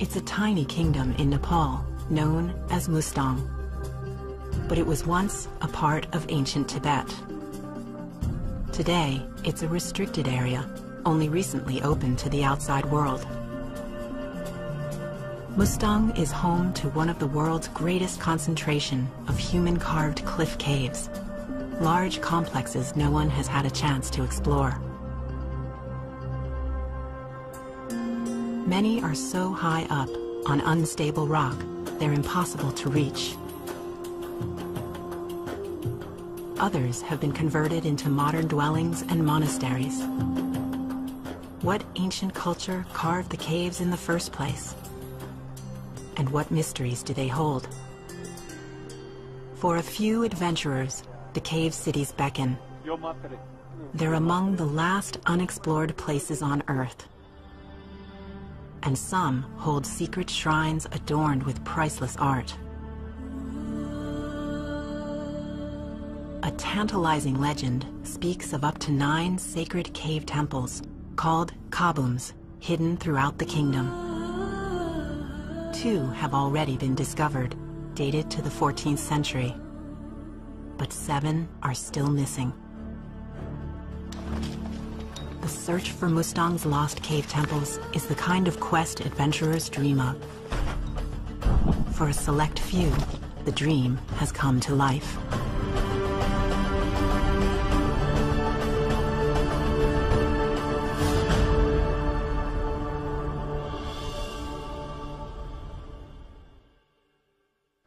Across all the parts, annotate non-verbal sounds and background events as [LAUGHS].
It's a tiny kingdom in Nepal known as Mustang. But it was once a part of ancient Tibet. Today, it's a restricted area, only recently open to the outside world. Mustang is home to one of the world's greatest concentration of human-carved cliff caves, large complexes no one has had a chance to explore. Many are so high up on unstable rock, they're impossible to reach. Others have been converted into modern dwellings and monasteries. What ancient culture carved the caves in the first place? And what mysteries do they hold? For a few adventurers, the cave cities beckon. They're among the last unexplored places on Earth. And some hold secret shrines adorned with priceless art. A tantalizing legend speaks of up to nine sacred cave temples called kabums, hidden throughout the kingdom. Two have already been discovered, dated to the 14th century. But seven are still missing. The search for Mustang's lost cave temples is the kind of quest adventurers dream of. For a select few, the dream has come to life.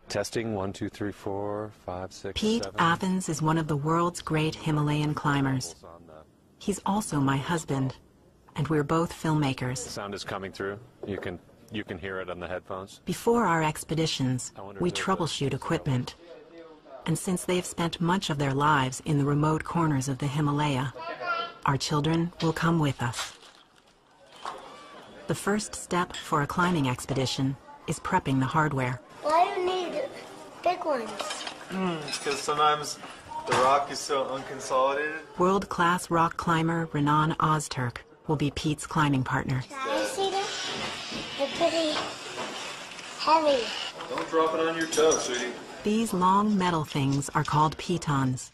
Testing one, two, three, four, five, six, Pete seven. Athans is one of the world's great Himalayan climbers. On the He's also my husband, and we're both filmmakers. sound is coming through. You can you can hear it on the headphones. Before our expeditions, we troubleshoot equipment. And since they've spent much of their lives in the remote corners of the Himalaya, our children will come with us. The first step for a climbing expedition is prepping the hardware. Why do you need big ones? Hmm, because sometimes the rock is so unconsolidated. World-class rock climber Renan Ozturk will be Pete's climbing partner. Can I see them? They're pretty heavy. Don't drop it on your toe, sweetie. These long metal things are called pitons,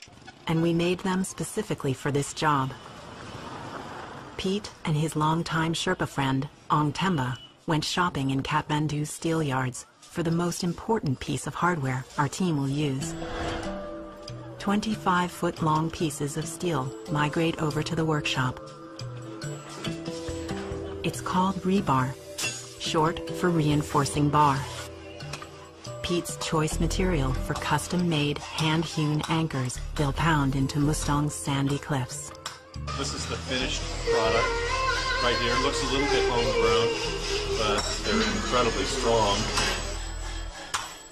and we made them specifically for this job. Pete and his longtime Sherpa friend, Ong Temba, went shopping in Kathmandu's steel yards for the most important piece of hardware our team will use. 25-foot long pieces of steel migrate over to the workshop. It's called rebar, short for reinforcing bar. Pete's choice material for custom-made, hand-hewn anchors they'll pound into Mustang's sandy cliffs. This is the finished product right here. Looks a little bit homegrown, but they're incredibly strong.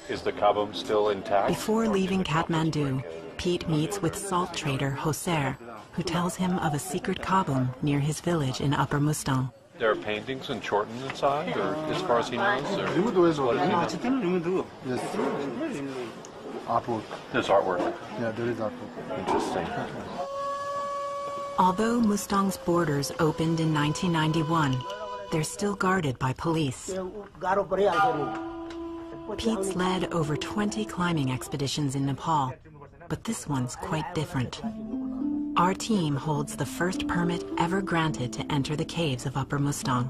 Is the kabum still intact? Before leaving Kathmandu, Pete meets with salt trader Hoser, who tells him of a secret kabum near his village in Upper Mustang. There are paintings and chorten inside, or as far as he knows? Artwork. There's artwork. Yeah, there is artwork. Interesting. Although Mustang's borders opened in 1991, they're still guarded by police. Pete's led over 20 climbing expeditions in Nepal, but this one's quite different. Our team holds the first permit ever granted to enter the caves of Upper Mustang.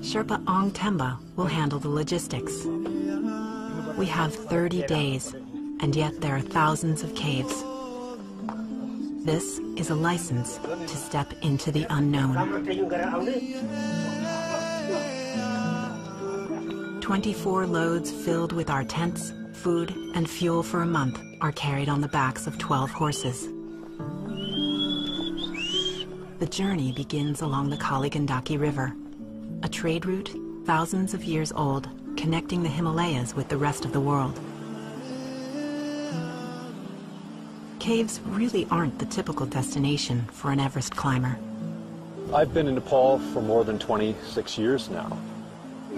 Sherpa Ong Temba will handle the logistics. We have 30 days, and yet there are thousands of caves. This is a license to step into the unknown. 24 loads filled with our tents, food, and fuel for a month are carried on the backs of 12 horses. The journey begins along the Kaligandaki River, a trade route thousands of years old, connecting the Himalayas with the rest of the world. Caves really aren't the typical destination for an Everest climber. I've been in Nepal for more than 26 years now.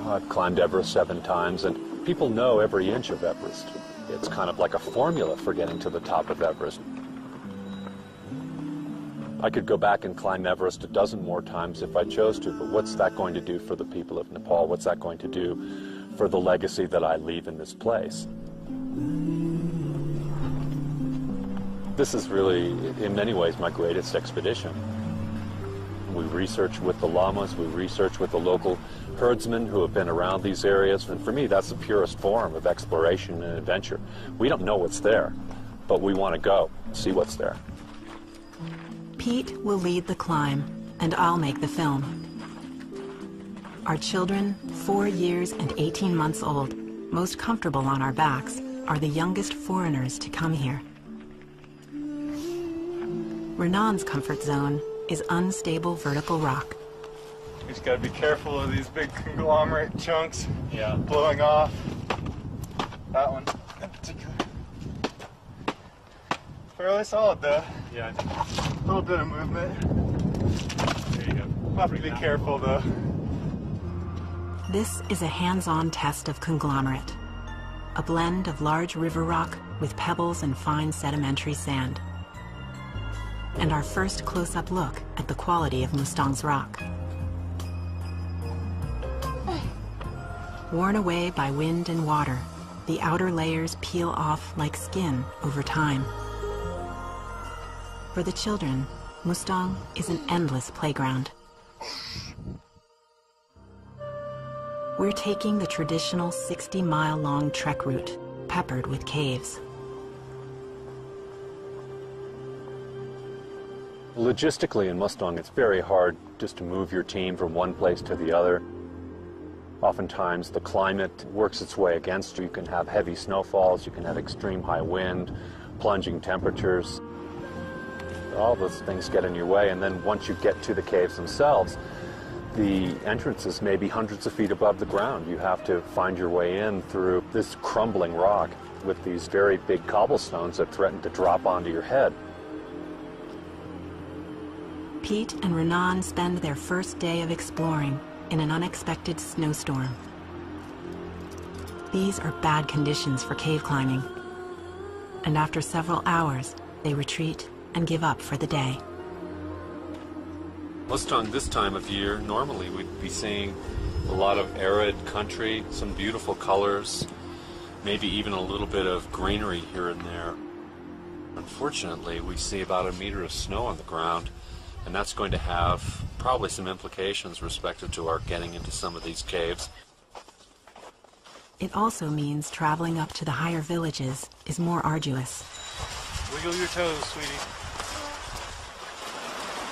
I've climbed Everest seven times, and people know every inch of Everest. It's kind of like a formula for getting to the top of Everest. I could go back and climb Everest a dozen more times if I chose to, but what's that going to do for the people of Nepal? What's that going to do for the legacy that I leave in this place? This is really, in many ways, my greatest expedition. We research with the lamas, we research with the local herdsmen who have been around these areas, and for me, that's the purest form of exploration and adventure. We don't know what's there, but we want to go, see what's there. Pete will lead the climb, and I'll make the film. Our children, four years and 18 months old, most comfortable on our backs, are the youngest foreigners to come here. Renan's comfort zone is unstable vertical rock. You just gotta be careful of these big conglomerate chunks Yeah. blowing off. That one in particular. Fairly solid though. Yeah, I think A little bit of movement. there you go. Have to be careful though. This is a hands-on test of conglomerate, a blend of large river rock with pebbles and fine sedimentary sand. And our first close-up look at the quality of Mustang's rock. Worn away by wind and water, the outer layers peel off like skin over time. For the children, Mustang is an endless playground. We're taking the traditional 60 mile long trek route, peppered with caves. Logistically in Mustang, it's very hard just to move your team from one place to the other. Oftentimes the climate works its way against you. You can have heavy snowfalls, you can have extreme high wind, plunging temperatures. All those things get in your way, and then once you get to the caves themselves, the entrances may be hundreds of feet above the ground. You have to find your way in through this crumbling rock with these very big cobblestones that threaten to drop onto your head. Pete and Renan spend their first day of exploring in an unexpected snowstorm. These are bad conditions for cave climbing. And after several hours, they retreat and give up for the day. Mustang this time of year, normally we'd be seeing a lot of arid country, some beautiful colors, maybe even a little bit of greenery here and there. Unfortunately, we see about a meter of snow on the ground, and that's going to have probably some implications respective to our getting into some of these caves. It also means traveling up to the higher villages is more arduous. Wiggle your toes, sweetie.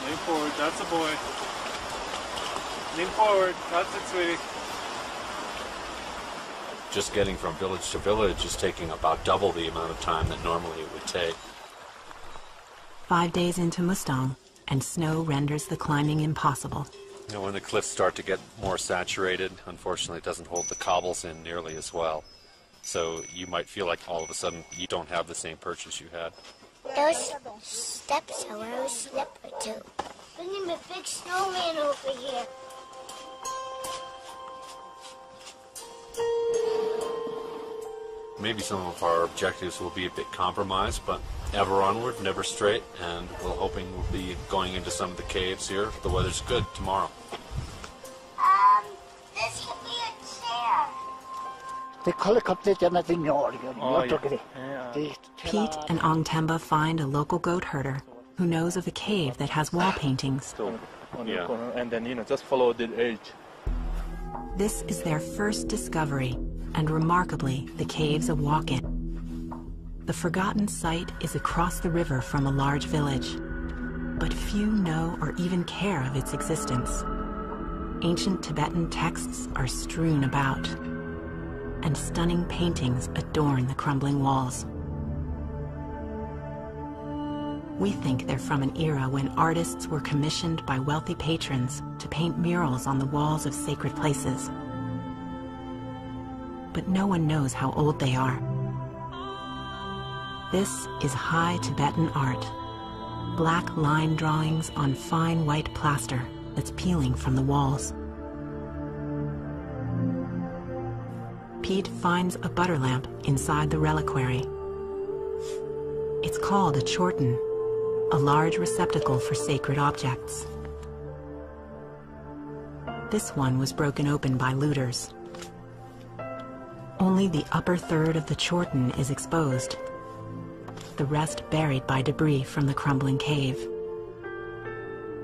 Lean forward, that's a boy. Lean forward, that's it, sweetie. Just getting from village to village is taking about double the amount of time that normally it would take. Five days into Mustang, and snow renders the climbing impossible. You know, when the cliffs start to get more saturated, unfortunately, it doesn't hold the cobbles in nearly as well. So you might feel like all of a sudden you don't have the same purchase you had. Those steps are very slippery too. Look at the big snowman over here. Maybe some of our objectives will be a bit compromised, but ever onward, never straight, and we're hoping we'll be going into some of the caves here. The weather's good tomorrow. Um, this could be a chair. The helicopter är in Norge. Oh, Jag tycker det. Yeah. Det- Pete and Ong Temba find a local goat herder who knows of a cave that has wall paintings. So, on Yeah. the corner, and then, you know, just follow the edge. This is their first discovery, and remarkably, the cave's a walk-in. The forgotten site is across the river from a large village, but few know or even care of its existence. Ancient Tibetan texts are strewn about, and stunning paintings adorn the crumbling walls. We think they're from an era when artists were commissioned by wealthy patrons to paint murals on the walls of sacred places. But no one knows how old they are. This is high Tibetan art. Black line drawings on fine white plaster that's peeling from the walls. Pete finds a butter lamp inside the reliquary. It's called a chorten, a large receptacle for sacred objects. This one was broken open by looters. Only the upper third of the Chorten is exposed, the rest buried by debris from the crumbling cave.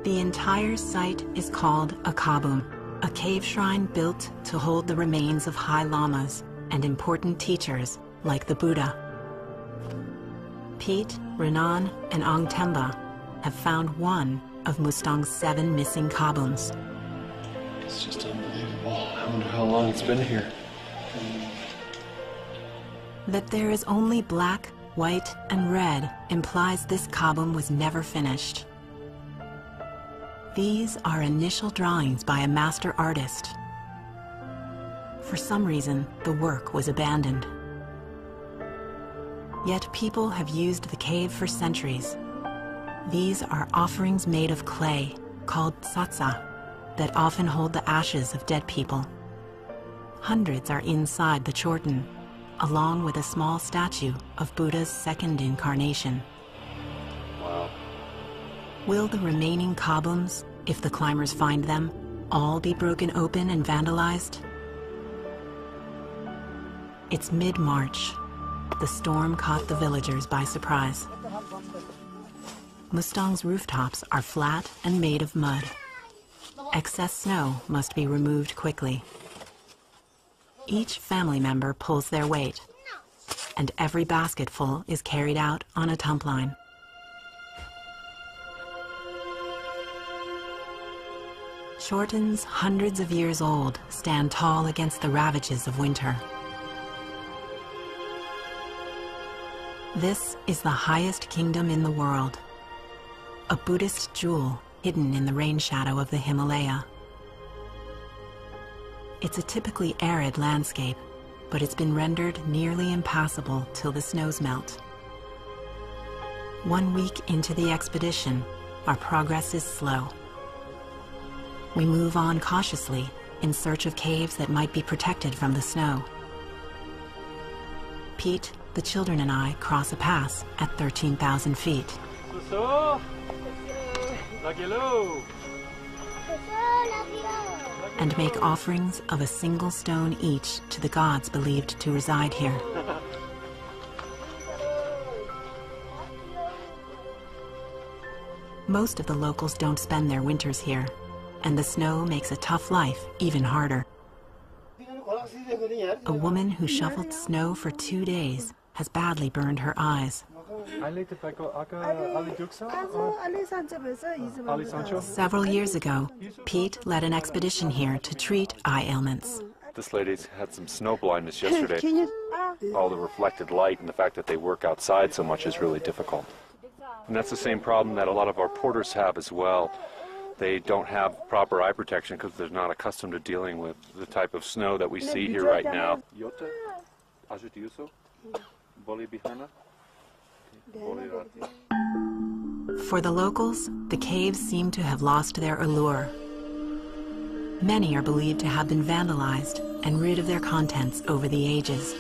The entire site is called a kabum, a cave shrine built to hold the remains of high lamas and important teachers like the Buddha. Pete, Renan, and Ong Temba have found one of Mustang's seven missing kabums. It's just unbelievable. I wonder how long it's been here. That there is only black, white, and red implies this kabum was never finished. These are initial drawings by a master artist. For some reason, the work was abandoned. Yet people have used the cave for centuries. These are offerings made of clay, called tsatsa, that often hold the ashes of dead people. Hundreds are inside the Chorten, along with a small statue of Buddha's second incarnation. Wow. Will the remaining kabums, if the climbers find them, all be broken open and vandalized? It's mid-March. The storm caught the villagers by surprise. Mustang's rooftops are flat and made of mud. Excess snow must be removed quickly. Each family member pulls their weight, and every basketful is carried out on a tump line. Chortens, hundreds of years old, stand tall against the ravages of winter. This is the highest kingdom in the world, a Buddhist jewel hidden in the rain shadow of the Himalaya. It's a typically arid landscape, but it's been rendered nearly impassable till the snows melt. One week into the expedition, our progress is slow. We move on cautiously in search of caves that might be protected from the snow. Pete, the children, and I cross a pass at 13,000 feet. So, Lagilo. And make offerings of a single stone each to the gods believed to reside here. [LAUGHS] Most of the locals don't spend their winters here, and the snow makes a tough life even harder. A woman who shoveled snow for two days has badly burned her eyes. Several years ago, Pete led an expedition here to treat eye ailments. This lady's had some snow blindness yesterday. All the reflected light and the fact that they work outside so much is really difficult. And that's the same problem that a lot of our porters have as well. They don't have proper eye protection because they're not accustomed to dealing with the type of snow that we see here right now. For the locals, the caves seem to have lost their allure. Many are believed to have been vandalized and rid of their contents over the ages.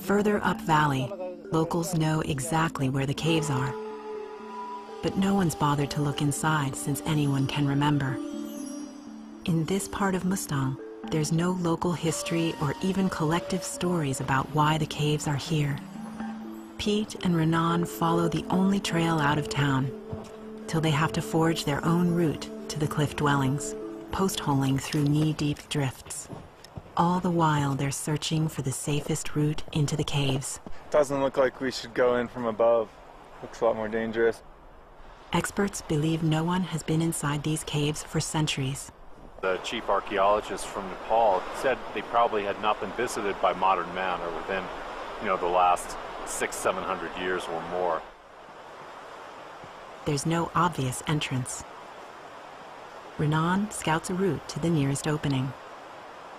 Further up valley, locals know exactly where the caves are. But no one's bothered to look inside since anyone can remember. In this part of Mustang, there's no local history or even collective stories about why the caves are here. Pete and Renan follow the only trail out of town, till they have to forge their own route to the cliff dwellings, post-holing through knee-deep drifts. All the while, they're searching for the safest route into the caves. Doesn't look like we should go in from above. Looks a lot more dangerous. Experts believe no one has been inside these caves for centuries. The chief archaeologist from Nepal said they probably had not been visited by modern man or within, you know, the last six, seven hundred years or more. There's no obvious entrance. Renan scouts a route to the nearest opening,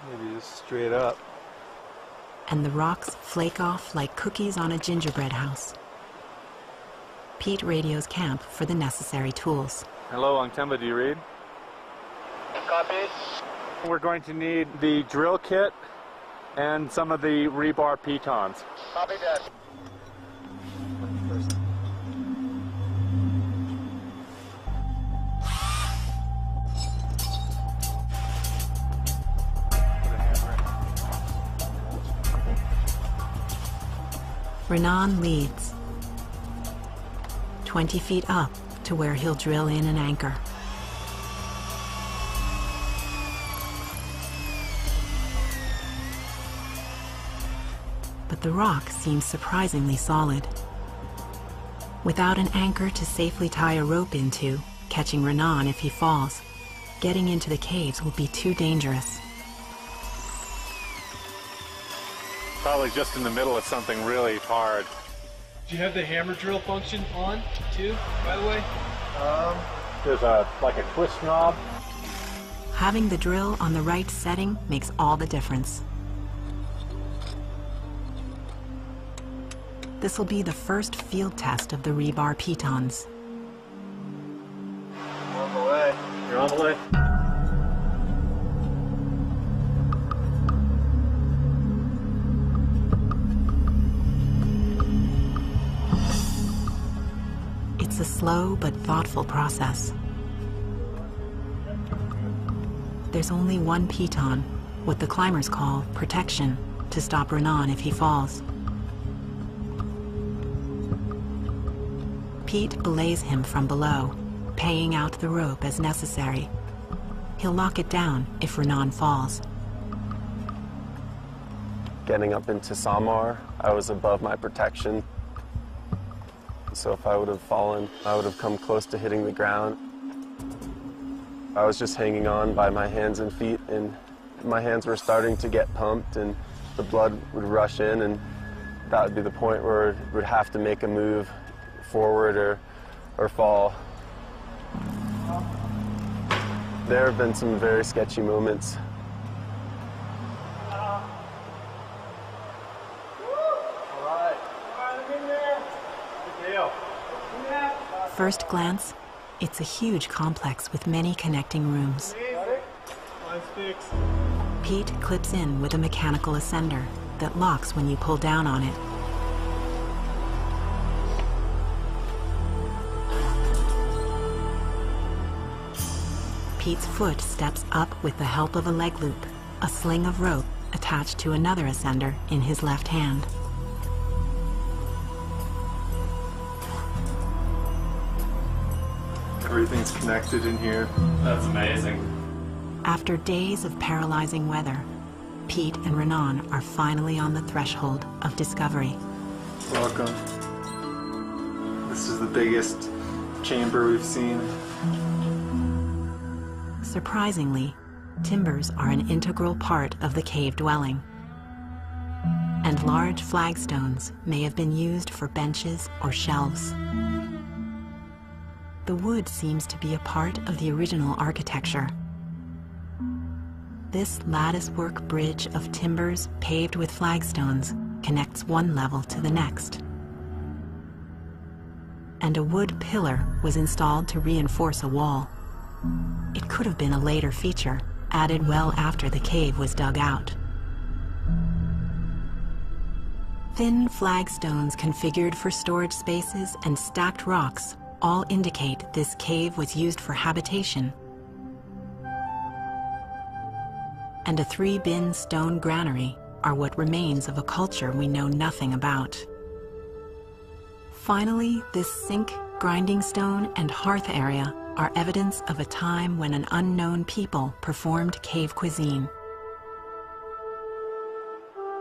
Maybe just straight up. and the rocks flake off like cookies on a gingerbread house. Pete radios camp for the necessary tools. Hello, Angtemba, do you read? We're going to need the drill kit and some of the rebar pitons. Copy that. Renan leads. 20 feet up to where he'll drill in an anchor. But the rock seems surprisingly solid. Without an anchor to safely tie a rope into, catching Renan if he falls, getting into the caves will be too dangerous. Probably just in the middle of something really hard. Do you have the hammer drill function on too, by the way? Um, there's a like a twist knob. Having the drill on the right setting makes all the difference. This will be the first field test of the rebar pitons. On the way. You're on the way. It's a slow but thoughtful process. There's only one piton, what the climbers call protection, to stop Renan if he falls. Pete belays him from below, paying out the rope as necessary. He'll lock it down if Renan falls. Getting up into Samar, I was above my protection. So if I would have fallen, I would have come close to hitting the ground. I was just hanging on by my hands and feet, and my hands were starting to get pumped, and the blood would rush in, and that would be the point where we'd have to make a move forward or, or fall. There have been some very sketchy moments. First glance, it's a huge complex with many connecting rooms. Pete clips in with a mechanical ascender that locks when you pull down on it. Pete's foot steps up with the help of a leg loop, a sling of rope attached to another ascender in his left hand. Everything's connected in here. That's amazing. After days of paralyzing weather, Pete and Renan are finally on the threshold of discovery. Welcome. This is the biggest chamber we've seen. Surprisingly, timbers are an integral part of the cave dwelling. And large flagstones may have been used for benches or shelves. The wood seems to be a part of the original architecture. This latticework bridge of timbers paved with flagstones connects one level to the next. And a wood pillar was installed to reinforce a wall. It could have been a later feature, added well after the cave was dug out. Thin flagstones configured for storage spaces and stacked rocks all indicate this cave was used for habitation. And a three-bin stone granary are what remains of a culture we know nothing about. Finally, this sink, grinding stone, and hearth area are evidence of a time when an unknown people performed cave cuisine.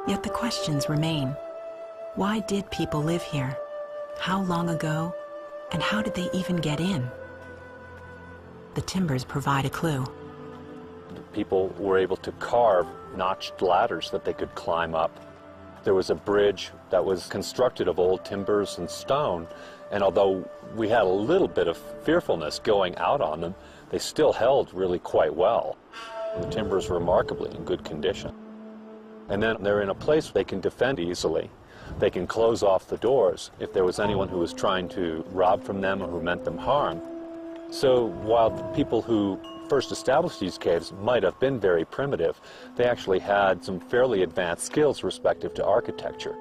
Yet the questions remain. Why did people live here? How long ago? And how did they even get in? The timbers provide a clue. People were able to carve notched ladders that they could climb up. There was a bridge that was constructed of old timbers and stone, and although we had a little bit of fearfulness going out on them, they still held really quite well. The timbers remarkably in good condition. And then they're in a place they can defend easily. They can close off the doors if there was anyone who was trying to rob from them or who meant them harm. So while the people who first established these caves might have been very primitive. They actually had some fairly advanced skills respective to architecture.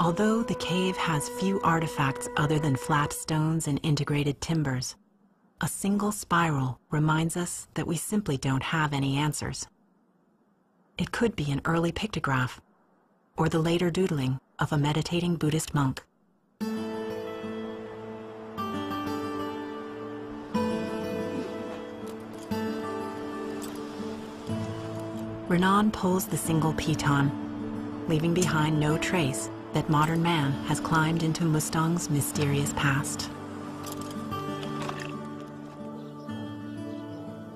Although the cave has few artifacts other than flat stones and integrated timbers, a single spiral reminds us that we simply don't have any answers. It could be an early pictograph, or the later doodling of a meditating Buddhist monk. Renan pulls the single piton, leaving behind no trace that modern man has climbed into Mustang's mysterious past.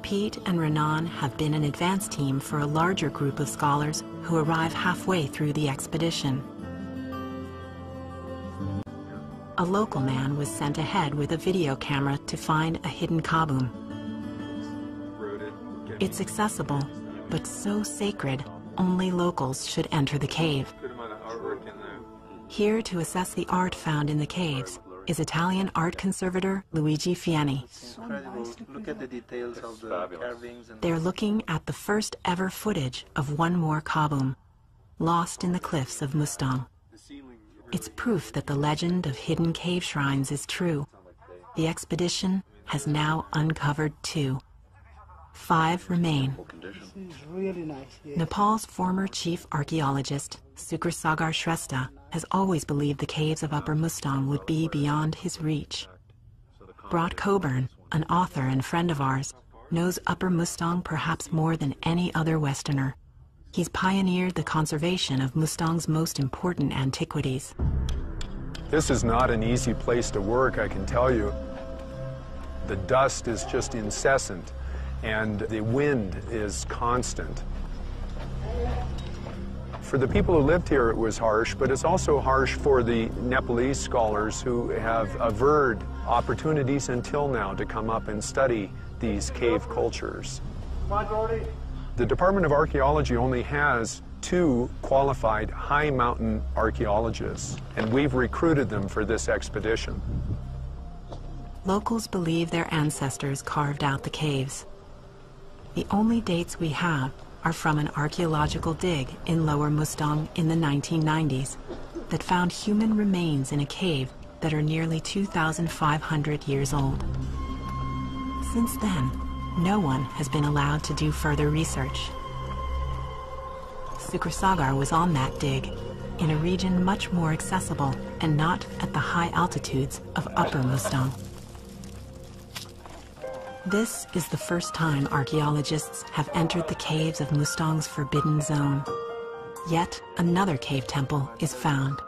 Pete and Renan have been an advance team for a larger group of scholars who arrive halfway through the expedition. A local man was sent ahead with a video camera to find a hidden kabum. It's accessible, but so sacred, only locals should enter the cave. Here to assess the art found in the caves is Italian art conservator Luigi Fieni. Look at the details of the carvings. And They're looking at the first ever footage of one more kabum, lost in the cliffs of Mustang. It's proof that the legend of hidden cave shrines is true. The expedition has now uncovered two. Five remain. really nice. Yeah. Nepal's former chief archaeologist, Sukrasagar Shrestha, has always believed the caves of Upper Mustang would be beyond his reach. Brot Coburn, an author and friend of ours, knows Upper Mustang perhaps more than any other Westerner. He's pioneered the conservation of Mustang's most important antiquities. This is not an easy place to work, I can tell you. The dust is just incessant, and the wind is constant. For the people who lived here, it was harsh, but it's also harsh for the Nepalese scholars who have averred opportunities until now to come up and study these cave cultures. The Department of Archaeology only has two qualified high mountain archaeologists, and we've recruited them for this expedition. Locals believe their ancestors carved out the caves. The only dates we have are from an archaeological dig in Lower Mustang in the 1990s that found human remains in a cave that are nearly 2,500 years old. Since then, no one has been allowed to do further research. Sukrasagar was on that dig, in a region much more accessible and not at the high altitudes of Upper Mustang. This is the first time archaeologists have entered the caves of Mustang's forbidden zone. Yet another cave temple is found.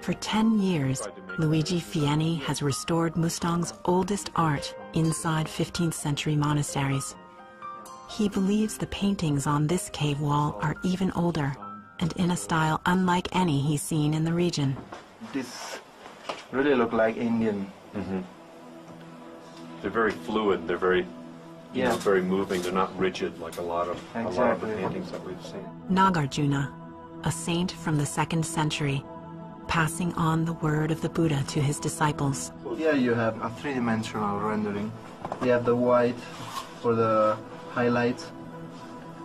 For 10 years, Luigi Fieni has restored Mustang's oldest art inside 15th century monasteries. He believes the paintings on this cave wall are even older and in a style unlike any he's seen in the region. this really look like Indian. Mm-hmm. They're very fluid. They're very, you know, very moving. They're not rigid like a lot of a lot of the paintings that we've seen. Nagarjuna, a saint from the second century, passing on the word of the Buddha to his disciples. Here you have a three-dimensional rendering. You have the white for the highlight,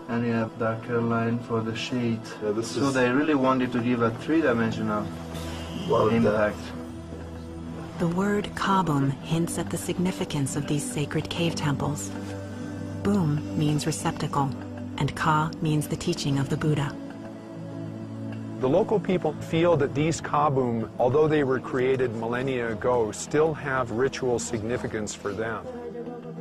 and you have darker line for the shade. so they really wanted to give a three-dimensional uh, impact. The word Kabum hints at the significance of these sacred cave temples. Boom means receptacle, and Ka means the teaching of the Buddha. The local people feel that these kabum, although they were created millennia ago, still have ritual significance for them.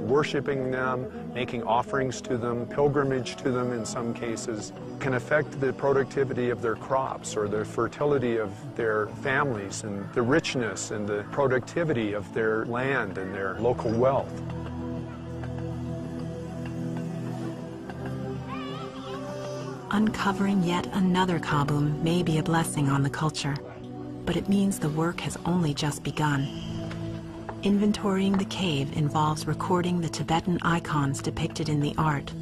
Worshipping them, making offerings to them, pilgrimage to them in some cases, can affect the productivity of their crops or the fertility of their families and the richness and the productivity of their land and their local wealth. Uncovering yet another Kabum may be a blessing on the culture, but it means the work has only just begun. Inventorying the cave involves recording the Tibetan icons depicted in the art,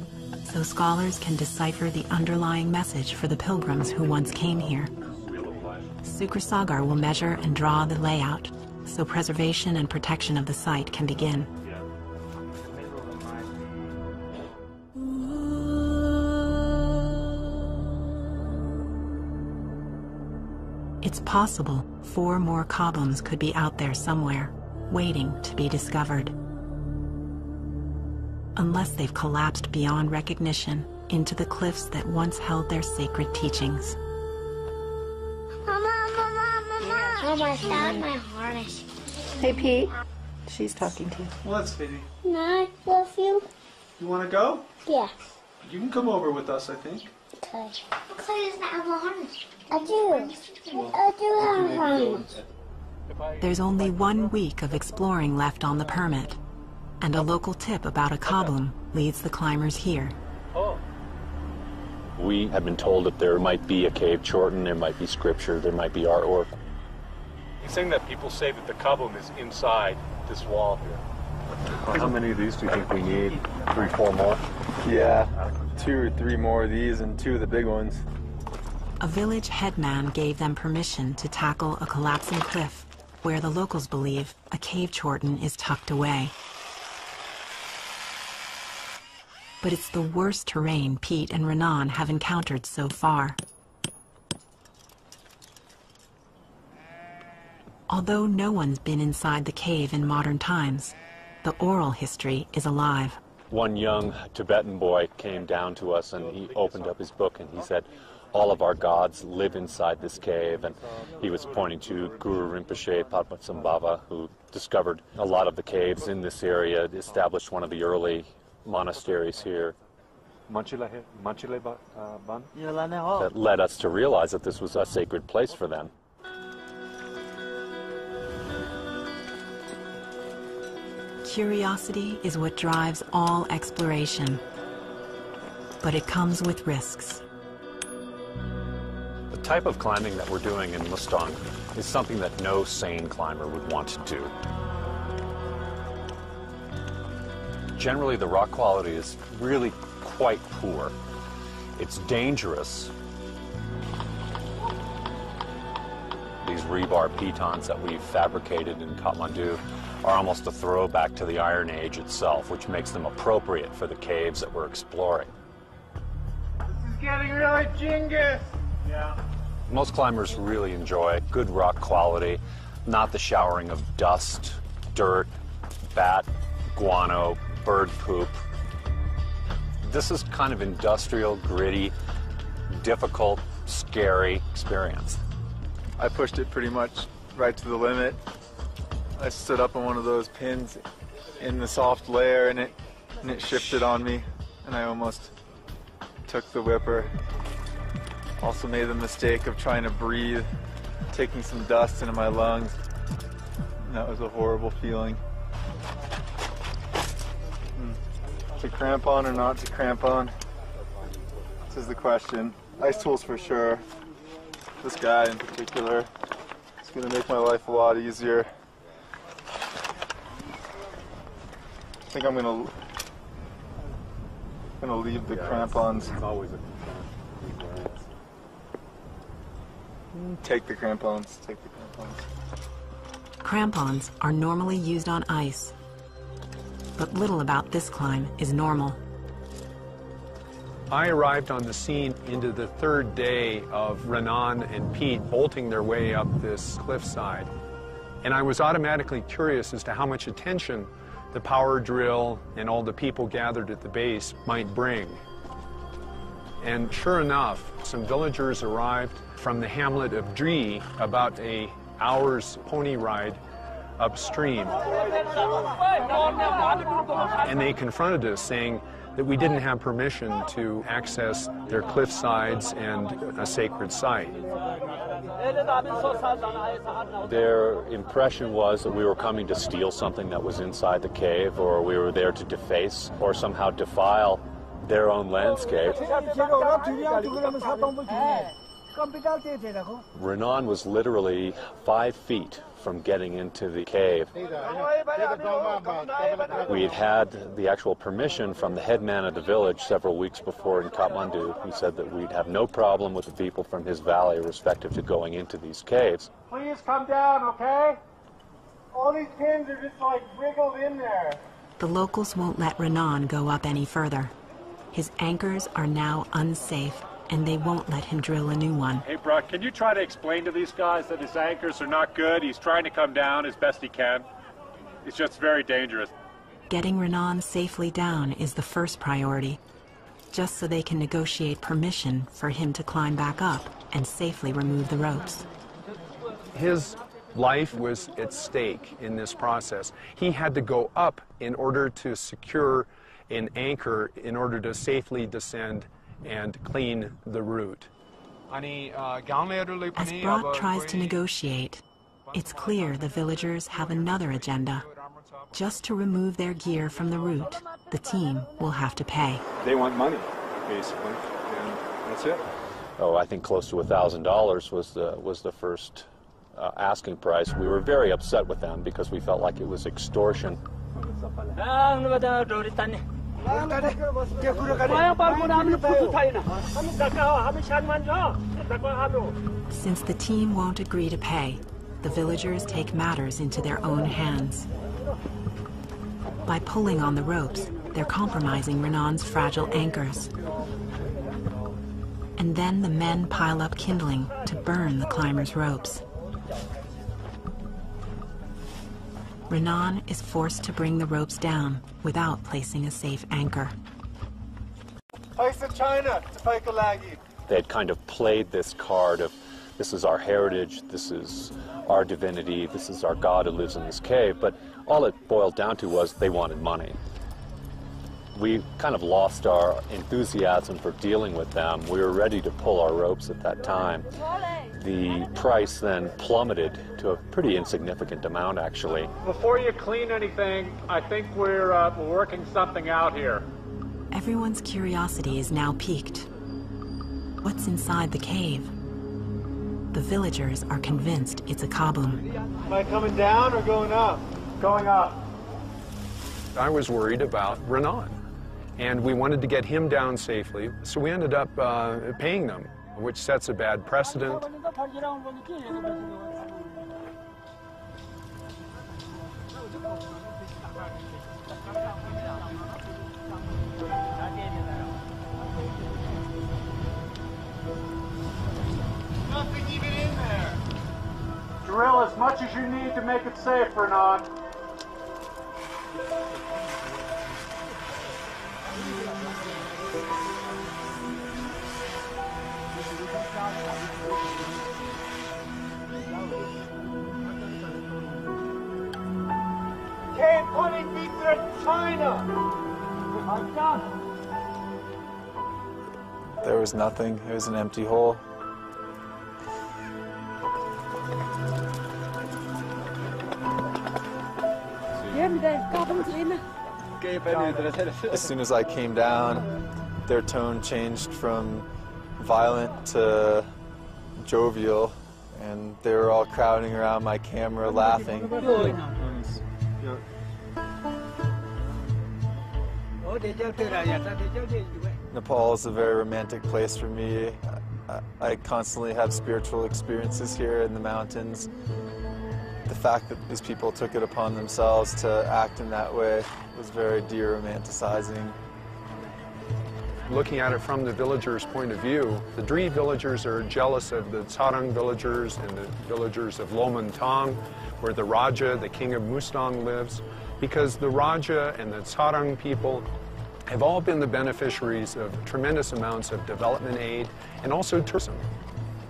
so scholars can decipher the underlying message for the pilgrims who once came here. Sukrasagar will measure and draw the layout, so preservation and protection of the site can begin. It's possible four more Kabum's could be out there somewhere, waiting to be discovered. Unless they've collapsed beyond recognition into the cliffs that once held their sacred teachings. Mama, mama, mama. Oh, mama, I found my harness. Hey, Pete. She's talking to you. What, sweetie? No, I love you. You want to go? Yeah. You can come over with us, I think. Okay. Clay doesn't have a harness. I do. I do have a harness. There's only one week of exploring left on the permit, and a local tip about a kabum leads the climbers here. Oh. We have been told that there might be a cave chorten, there might be scripture, there might be artwork. He's saying that people say that the kabum is inside this wall here. How many of these do you think we need? Three, four more? Yeah, two or three more of these and two of the big ones. A village headman gave them permission to tackle a collapsing cliff where the locals believe a cave chorten is tucked away. But it's the worst terrain Pete and Renan have encountered so far. Although no one's been inside the cave in modern times, the oral history is alive. One young Tibetan boy came down to us and he opened up his book and he said, all of our gods live inside this cave. And he was pointing to Guru Rinpoche Padmasambhava, who discovered a lot of the caves in this area, established one of the early monasteries here. That led us to realize that this was a sacred place for them. Curiosity is what drives all exploration, but it comes with risks. The type of climbing that we're doing in Mustang is something that no sane climber would want to do. Generally, the rock quality is really quite poor. It's dangerous. These rebar pitons that we've fabricated in Kathmandu are almost a throwback to the Iron Age itself, which makes them appropriate for the caves that we're exploring. This is getting really jingus. Yeah. Most climbers really enjoy good rock quality, not the showering of dust, dirt, bat, guano, bird poop. This is kind of industrial, gritty, difficult, scary experience. I pushed it pretty much right to the limit. I stood up on one of those pins in the soft layer and it and it shifted on me and I almost took the whipper. Also made the mistake of trying to breathe, taking some dust into my lungs. And that was a horrible feeling. Hmm. To cramp on or not to cramp on? This is the question. Ice tools for sure. This guy in particular. It's gonna make my life a lot easier. I think I'm gonna gonna leave the crampons. It's always a Take the crampons. Take the crampons. Crampons are normally used on ice, but little about this climb is normal. I arrived on the scene into the third day of Renan and Pete bolting their way up this cliffside. And I was automatically curious as to how much attention the power drill and all the people gathered at the base might bring. And sure enough, some villagers arrived from the hamlet of Dree, about a hour's pony ride upstream. And they confronted us saying that we didn't have permission to access their cliff sides and a sacred site. Their impression was that we were coming to steal something that was inside the cave, or we were there to deface or somehow defile their own landscape. Renan was literally five feet from getting into the cave. We had had the actual permission from the headman of the village several weeks before in Kathmandu. He said that we'd have no problem with the people from his valley respective to going into these caves. Please come down, okay? All these pins are just like wiggled in there. The locals won't let Renan go up any further. His anchors are now unsafe, and they won't let him drill a new one. Hey, Brock, can you try to explain to these guys that his anchors are not good? He's trying to come down as best he can. It's just very dangerous. Getting Renan safely down is the first priority, just so they can negotiate permission for him to climb back up and safely remove the ropes. His life was at stake in this process. He had to go up in order to secure an anchor in order to safely descend and clean the route. As Brot tries to negotiate, it's clear the villagers have another agenda. Just to remove their gear from the route, the team will have to pay. They want money, basically, and that's it. Oh, I think close to a thousand dollars was the was the first uh, asking price. We were very upset with them because we felt like it was extortion. Since the team won't agree to pay, the villagers take matters into their own hands. By pulling on the ropes, they're compromising Renan's fragile anchors. And then the men pile up kindling to burn the climber's ropes. Renan is forced to bring the ropes down without placing a safe anchor. China, They had kind of played this card of this is our heritage, this is our divinity, this is our God who lives in this cave, but all it boiled down to was they wanted money. We kind of lost our enthusiasm for dealing with them. We were ready to pull our ropes at that time. The price then plummeted to a pretty insignificant amount, actually. Before you clean anything, I think we're, uh, we're working something out here. Everyone's curiosity is now piqued. What's inside the cave? The villagers are convinced it's a kabum. Am I coming down or going up? Going up. I was worried about Renan, and we wanted to get him down safely, so we ended up uh, paying them, which sets a bad precedent. Nothing even in there. Drill as much as you need to make it safe, Renan. Came 20 feet to China. I'm done. There was nothing. It was an empty hole. As soon as I came down, their tone changed from violent to jovial, and they were all crowding around my camera laughing. Oh, Nepal is a very romantic place for me. I, I constantly have spiritual experiences here in the mountains. The fact that these people took it upon themselves to act in that way was very de-romanticizing. Looking at it from the villagers' point of view, the Dree villagers are jealous of the Tsarang villagers and the villagers of Lo Manthang, where the Raja, the king of Mustang, lives, because the Raja and the Tsarang people have all been the beneficiaries of tremendous amounts of development aid and also tourism.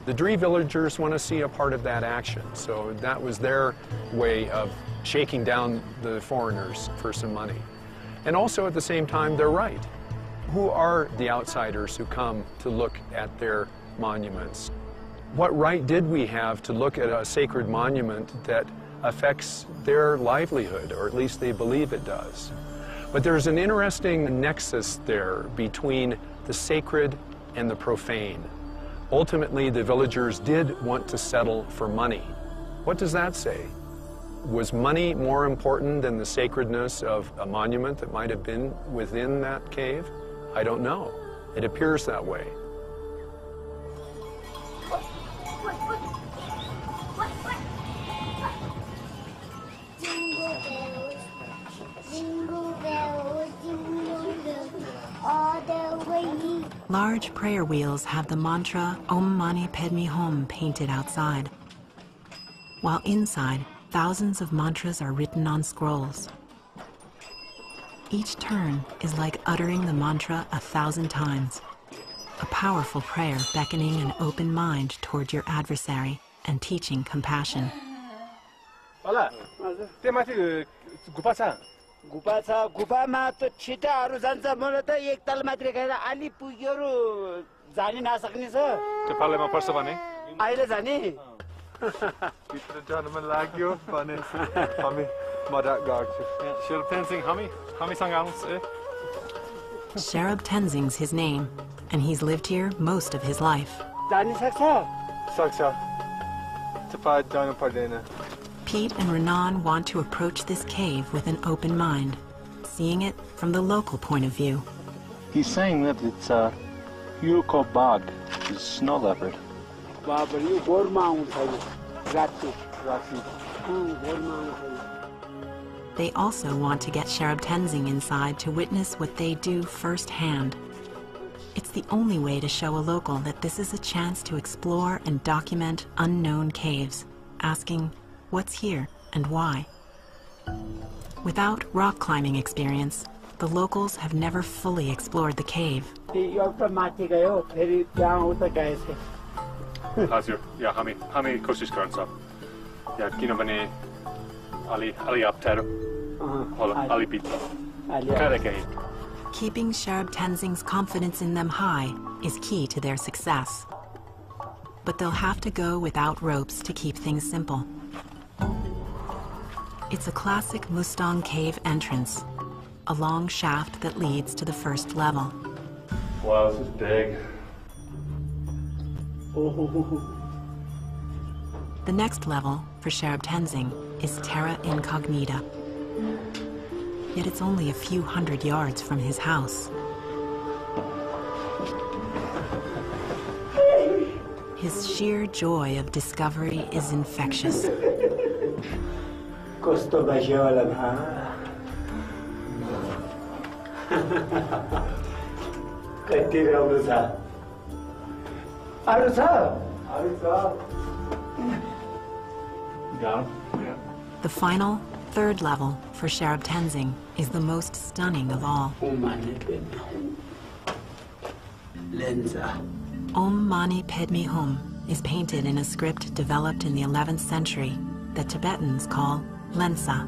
The Dree villagers want to see a part of that action, so that was their way of shaking down the foreigners for some money. And also at the same time, they're right. Who are the outsiders who come to look at their monuments? What right did we have to look at a sacred monument that affects their livelihood, or at least they believe it does? But there's an interesting nexus there between the sacred and the profane. Ultimately, the villagers did want to settle for money. What does that say? Was money more important than the sacredness of a monument that might have been within that cave? I don't know. It appears that way. Large prayer wheels have the mantra Om Mani Padme Hum painted outside, while inside, thousands of mantras are written on scrolls. Each turn is like uttering the mantra a thousand times, a powerful prayer beckoning an open mind toward your adversary and teaching compassion. Voilà. गुफा छ गुफामा त छिटाहरू जान्छ मलाई त एक तल मात्रै गएर अलि पुग्योहरू जानी नसक्ने छ त्यो पालैमा पर्छ भने अहिले जाने भित्र जानुमा लाग्यो भने हामी मजाक गर्छु Sherab Tenzing हामी हामीसँग आउनुहोस् ए Sherab Tenzing's his name, and he's lived here most of his life. जानी सक्छ सक्छ तपाईँ जानु पर्दैन Pete and Renan want to approach this cave with an open mind, seeing it from the local point of view. He's saying that it's a Yuko Urukobog, a snow leopard. They also want to get Sherab Tenzing inside to witness what they do firsthand. It's the only way to show a local that this is a chance to explore and document unknown caves, asking what's here and why. Without rock climbing experience, the locals have never fully explored the cave. Keeping Sherab Tenzing's confidence in them high is key to their success. But they'll have to go without ropes to keep things simple. It's a classic Mustang Cave entrance, a long shaft that leads to the first level. Wow, this is big. The next level for Sherab Tenzing is Terra Incognita. Yet it's only a few hundred yards from his house. His sheer joy of discovery is infectious कस्तो बस्यो होला भा कति राम्रो छ अरू छ अरू छ The final, third level for Sherab Tenzing is the most stunning of all. Om Mani Padme Hum is painted in a script developed in the 11th century that Tibetans call Lantsa.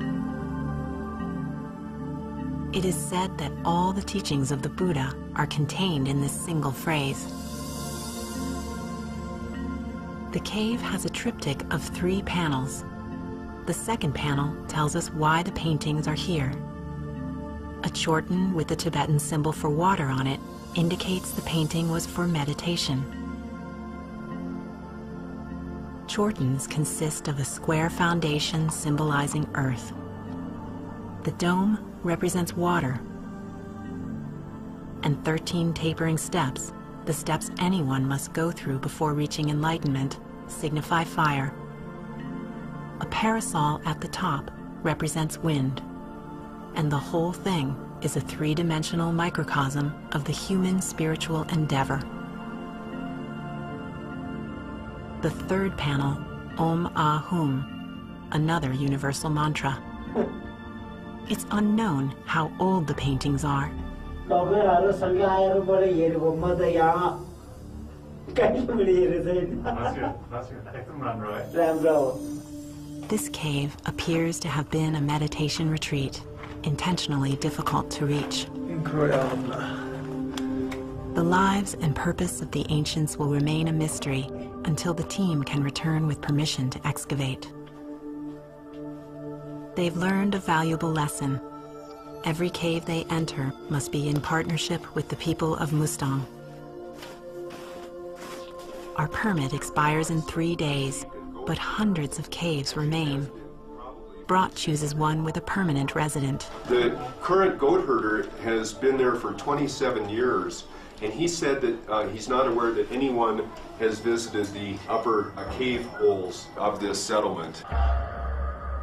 It is said that all the teachings of the Buddha are contained in this single phrase. The cave has a triptych of three panels. The second panel tells us why the paintings are here. A chorten with the Tibetan symbol for water on it indicates the painting was for meditation. Chortens consist of a square foundation symbolizing earth. The dome represents water, and 13 tapering steps, the steps anyone must go through before reaching enlightenment, signify fire. A parasol at the top represents wind, and the whole thing is a three-dimensional microcosm of the human spiritual endeavor. The third panel, Om Ahum, another universal mantra. It's unknown how old the paintings are. This cave appears to have been a meditation retreat, intentionally difficult to reach. Incredible. The lives and purpose of the ancients will remain a mystery until the team can return with permission to excavate. They've learned a valuable lesson. Every cave they enter must be in partnership with the people of Mustang. Our permit expires in three days, but hundreds of caves remain. Brot chooses one with a permanent resident. The current goat herder has been there for 27 years, and he said that uh, he's not aware that anyone has visited the upper uh, cave holes of this settlement.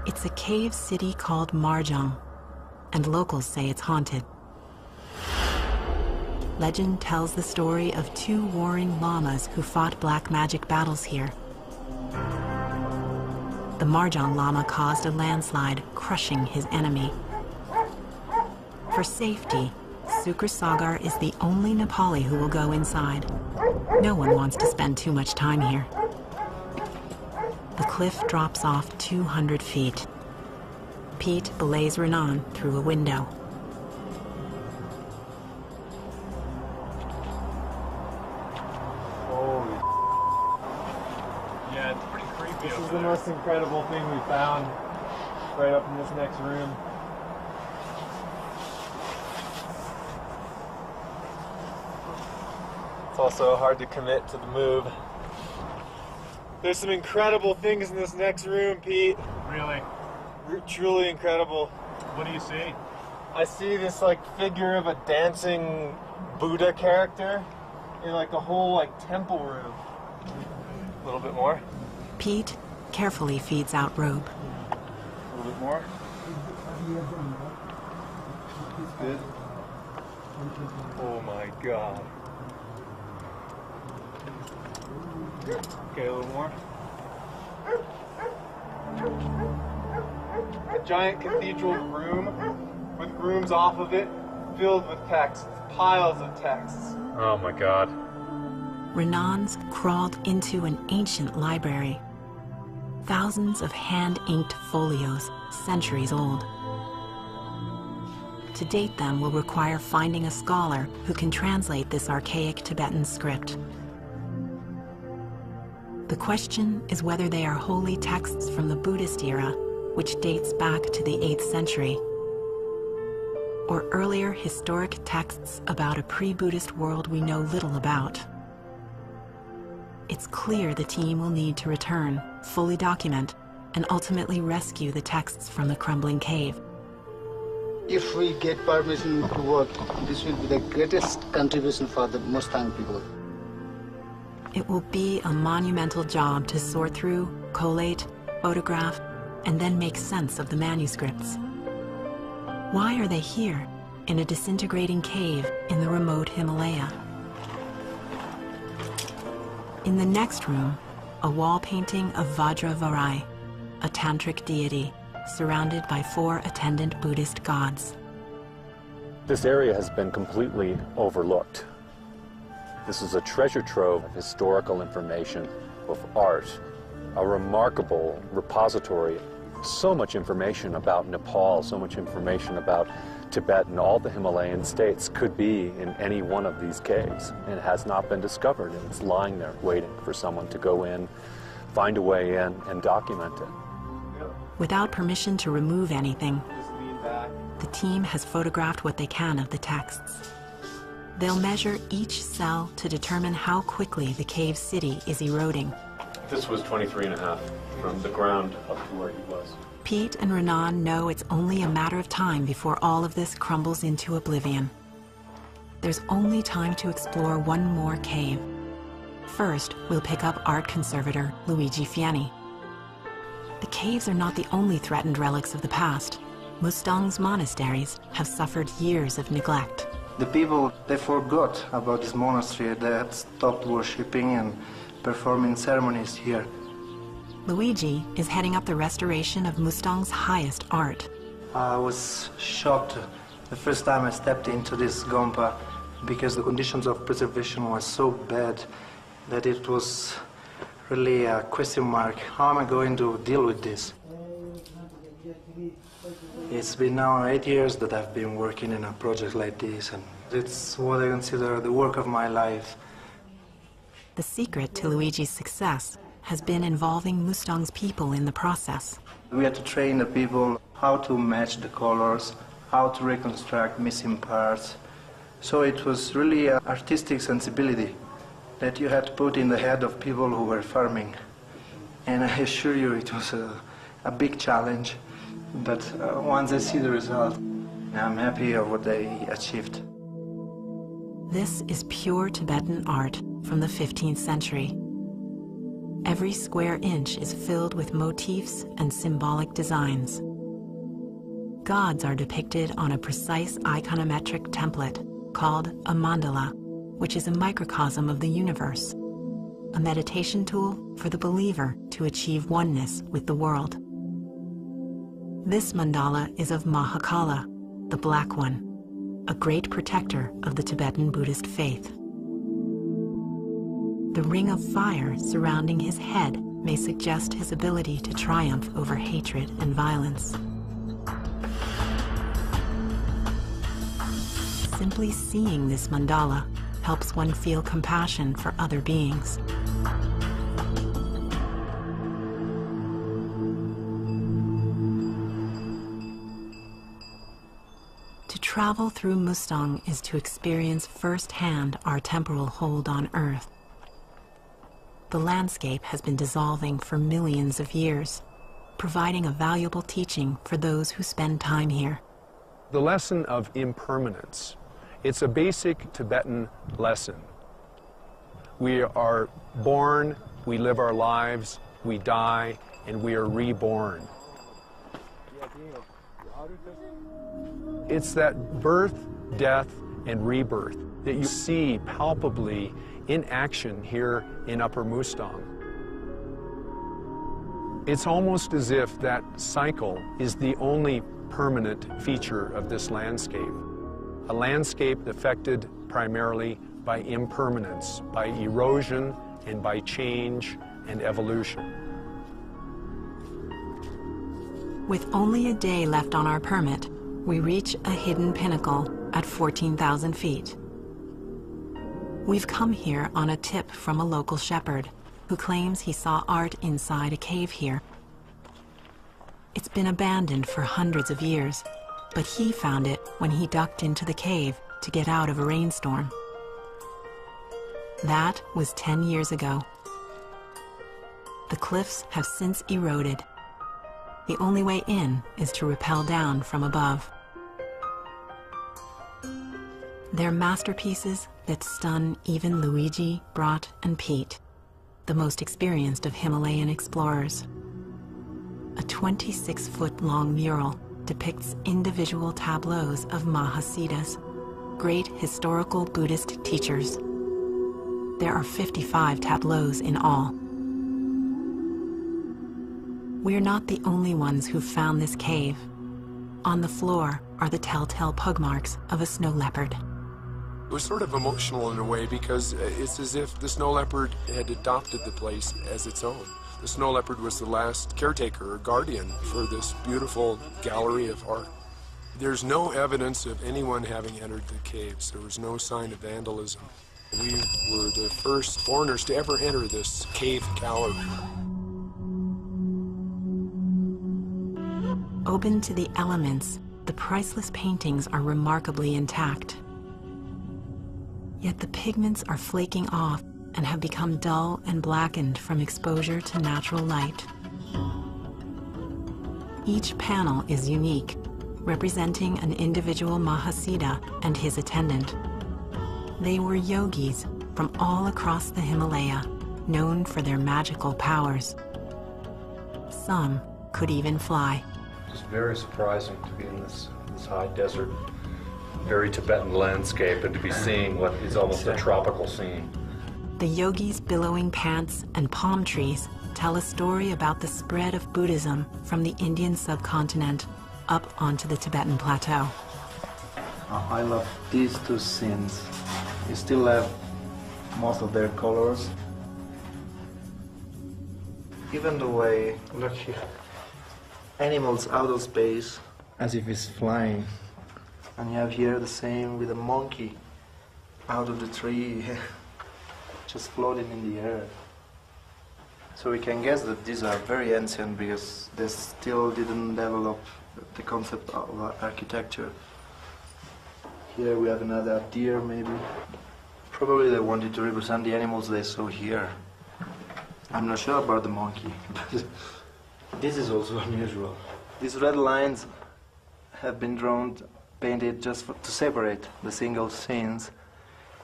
It's a cave city called Marjong, and locals say it's haunted. legend tells the story of two warring lamas who fought black magic battles here. The Marjong Lama caused a landslide, crushing his enemy. For safety, Sukrasagar is the only Nepali who will go inside. No one wants to spend too much time here. The cliff drops off 200 feet. Pete belays Renan through a window. Holy. Yeah, it's pretty creepy. This is the most incredible thing we found right up in this next room. Also hard to commit to the move. There's some incredible things in this next room, Pete. Really? R- truly incredible. What do you see? I see this like figure of a dancing Buddha character in like a whole like temple room. A little bit more. Pete carefully feeds out Robe. A little bit more. Good. Oh my god. Okay, a little more. A giant cathedral room with rooms off of it filled with texts, piles of texts. Oh my god. Renan's crawled into an ancient library. Thousands of hand-inked folios, centuries old. To date them will require finding a scholar who can translate this archaic Tibetan script. The question is whether they are holy texts from the Buddhist era, which dates back to the 8th century, or earlier historic texts about a pre-Buddhist world we know little about. It's clear the team will need to return, fully document, and ultimately rescue the texts from the crumbling cave. If we get permission to work, this will be the greatest contribution for the Mustang people. It will be a monumental job to sort through, collate, photograph, and then make sense of the manuscripts. Why are they here, in a disintegrating cave in the remote Himalaya? In the next room, a wall painting of Vajravarahi, a tantric deity, surrounded by four attendant Buddhist gods. This area has been completely overlooked. This is a treasure trove of historical information, of art, a remarkable repository. So much information about Nepal, so much information about Tibet and all the Himalayan states could be in any one of these caves. And it has not been discovered, and it's lying there waiting for someone to go in, find a way in, and document it. Without permission to remove anything, the team has photographed what they can of the texts. They'll measure each cell to determine how quickly the cave city is eroding. This was 23 and a half from the ground up to where he was. Pete and Renan know it's only a matter of time before all of this crumbles into oblivion. There's only time to explore one more cave. First, we'll pick up art conservator Luigi Fieni. The caves are not the only threatened relics of the past. Mustang's monasteries have suffered years of neglect. The people, they forgot about this monastery. They had stopped worshipping and performing ceremonies here. Luigi is heading up the restoration of Mustang's highest art. I was shocked the first time I stepped into this Gompa because the conditions of preservation were so bad that it was really a question mark. How am I going to deal with this? It's been now eight years that I've been working in a project like this, and it's what I consider the work of my life. The secret to Luigi's success has been involving Mustang's people in the process. We had to train the people how to match the colors, how to reconstruct missing parts. So it was really an artistic sensibility that you had to put in the head of people who were farming. And I assure you it was a, a big challenge. But uh, once I see the result, I'm happy of what they achieved. This is pure Tibetan art from the 15th century. Every square inch is filled with motifs and symbolic designs. Gods are depicted on a precise iconometric template, called a mandala, which is a microcosm of the universe, a meditation tool for the believer to achieve oneness with the world. This mandala is of Mahakala, the Black One, a great protector of the Tibetan Buddhist faith. The ring of fire surrounding his head may suggest his ability to triumph over hatred and violence. Simply seeing this mandala helps one feel compassion for other beings. Travel through Mustang is to experience firsthand our temporal hold on Earth. The landscape has been dissolving for millions of years, providing a valuable teaching for those who spend time here. The lesson of impermanence it's a basic Tibetan lesson. We are born, we live our lives, we die, and we are reborn. It's that birth, death, and rebirth that you see palpably in action here in Upper Mustang. It's almost as if that cycle is the only permanent feature of this landscape a landscape affected primarily by impermanence, by erosion, and by change and evolution. With only a day left on our permit, we reach a hidden pinnacle at 14,000 feet. We've come here on a tip from a local shepherd who claims he saw art inside a cave here. It's been abandoned for hundreds of years, but he found it when he ducked into the cave to get out of a rainstorm. That was 10 years ago. The cliffs have since eroded. The only way in is to rappel down from above. They're masterpieces that stun even Luigi, Brot, and Pete, the most experienced of Himalayan explorers. A 26-foot long mural depicts individual tableaus of Mahasiddhas, great historical Buddhist teachers. There are 55 tableaus in all. We're not the only ones who've found this cave. On the floor are the telltale pug marks of a snow leopard. It was sort of emotional in a way because it's as if the snow leopard had adopted the place as its own. The snow leopard was the last caretaker or guardian for this beautiful gallery of art. There's no evidence of anyone having entered the caves. There was no sign of vandalism. We were the first foreigners to ever enter this cave gallery. Open to the elements, the priceless paintings are remarkably intact. Yet the pigments are flaking off and have become dull and blackened from exposure to natural light. Each panel is unique, representing an individual Mahasiddha and his attendant. They were yogis from all across the Himalaya, known for their magical powers. Some could even fly. It's very surprising to be in this, this high desert, very Tibetan landscape and to be seeing what is almost a tropical scene. The yogis' billowing pants and palm trees tell a story about the spread of Buddhism from the Indian subcontinent up onto the Tibetan plateau. Uh, I love these two scenes. You still have most of their colors. Even the way, look here, animals out of space as if it's flying. And you have here the same with a monkey out of the tree. [LAUGHS] just floating in the air. So we can guess that these are very ancient because they still didn't develop the concept of architecture. Here we have another deer maybe. Probably they wanted to represent the animals they saw here. I'm not sure about the monkey, [LAUGHS] but this is also [LAUGHS] unusual. These red lines have been drawn, painted just for, to separate the single scenes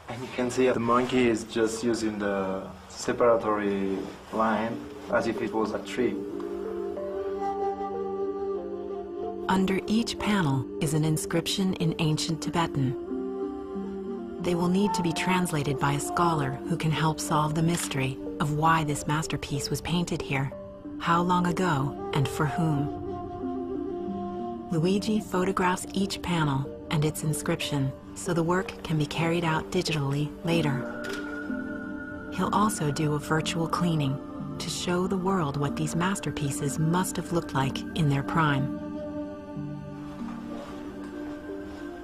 and you can see the monkey is just using the separatory line as if it was a tree. Under each panel is an inscription in ancient Tibetan. they will need to be translated by a scholar who can help solve the mystery of why this masterpiece was painted here, how long ago, and for whom. Luigi photographs each panel and its inscription so the work can be carried out digitally later. He'll also do a virtual cleaning to show the world what these masterpieces must have looked like in their prime.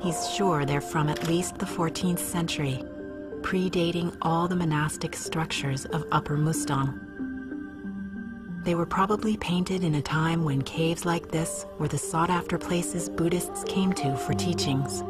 He's sure they're from at least the 14th century, predating all the monastic structures of Upper Mustang. They were probably painted in a time when caves like this were the sought-after places Buddhists came to for teachings.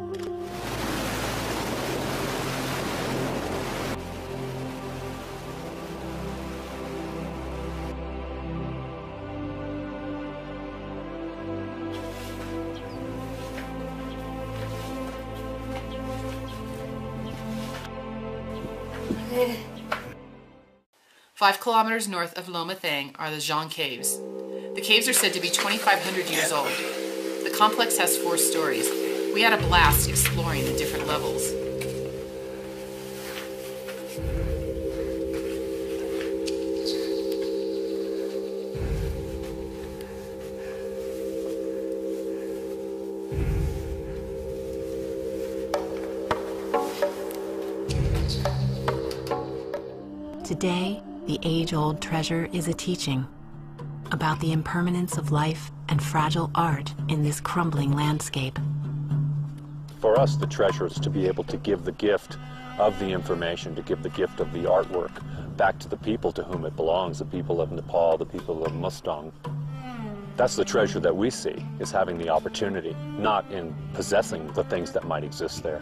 Five kilometers north of Lo Manthang are the Zhang Caves. The caves are said to be 2,500 years old. The complex has four stories. We had a blast exploring the different levels. The age-old treasure is a teaching about the impermanence of life and fragile art in this crumbling landscape. For us, the treasure is to be able to give the gift of the information, to give the gift of the artwork back to the people to whom it belongs, the people of Nepal, the people of Mustang. That's the treasure that we see, is having the opportunity, not in possessing the things that might exist there.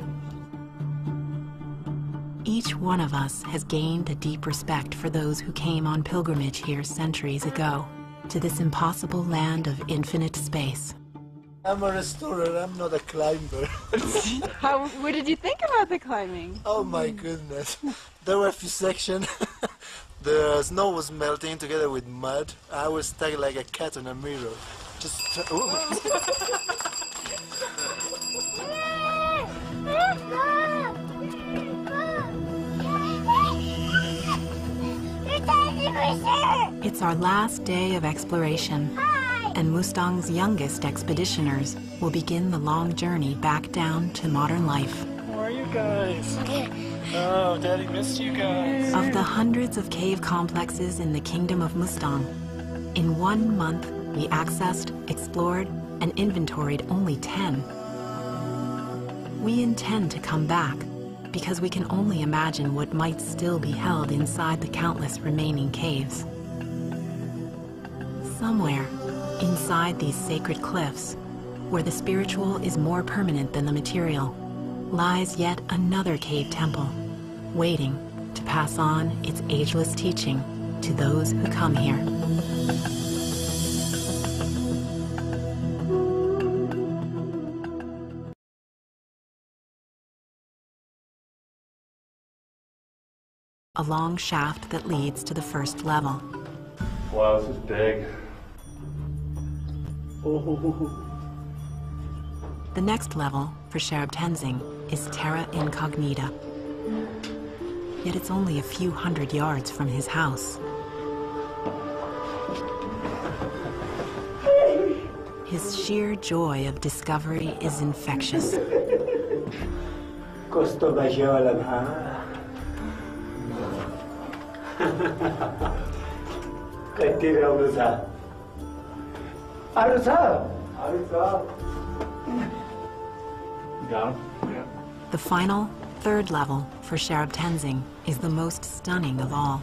Each one of us has gained a deep respect for those who came on pilgrimage here centuries ago, to this impossible land of infinite space. I'm a restorer, I'm not a climber. [LAUGHS] How, what did you think about the climbing? oh my goodness. There were a few sections. [LAUGHS] the snow was melting together with mud. I was stuck like a cat on a mirror. Just. [LAUGHS] Oh. It's our last day of exploration, and Mustang's youngest expeditioners will begin the long journey back down to modern life. How are you guys? Oh, Daddy missed you guys. Of the hundreds of cave complexes in the Kingdom of Mustang, in one month we accessed, explored, and inventoried only 10. We intend to come back because we can only imagine what might still be held inside the countless remaining caves. Somewhere, inside these sacred cliffs, where the spiritual is more permanent than the material, lies yet another cave temple, waiting to pass on its ageless teaching to those who come here. A long shaft that leads to the first level. Wow, this is big. The next level for Sherab Tenzing is Terra Incognita. Yet it's only a few hundred yards from his house. His sheer joy of discovery is infectious. The final, third level for Sherab Tenzing is the most stunning of all.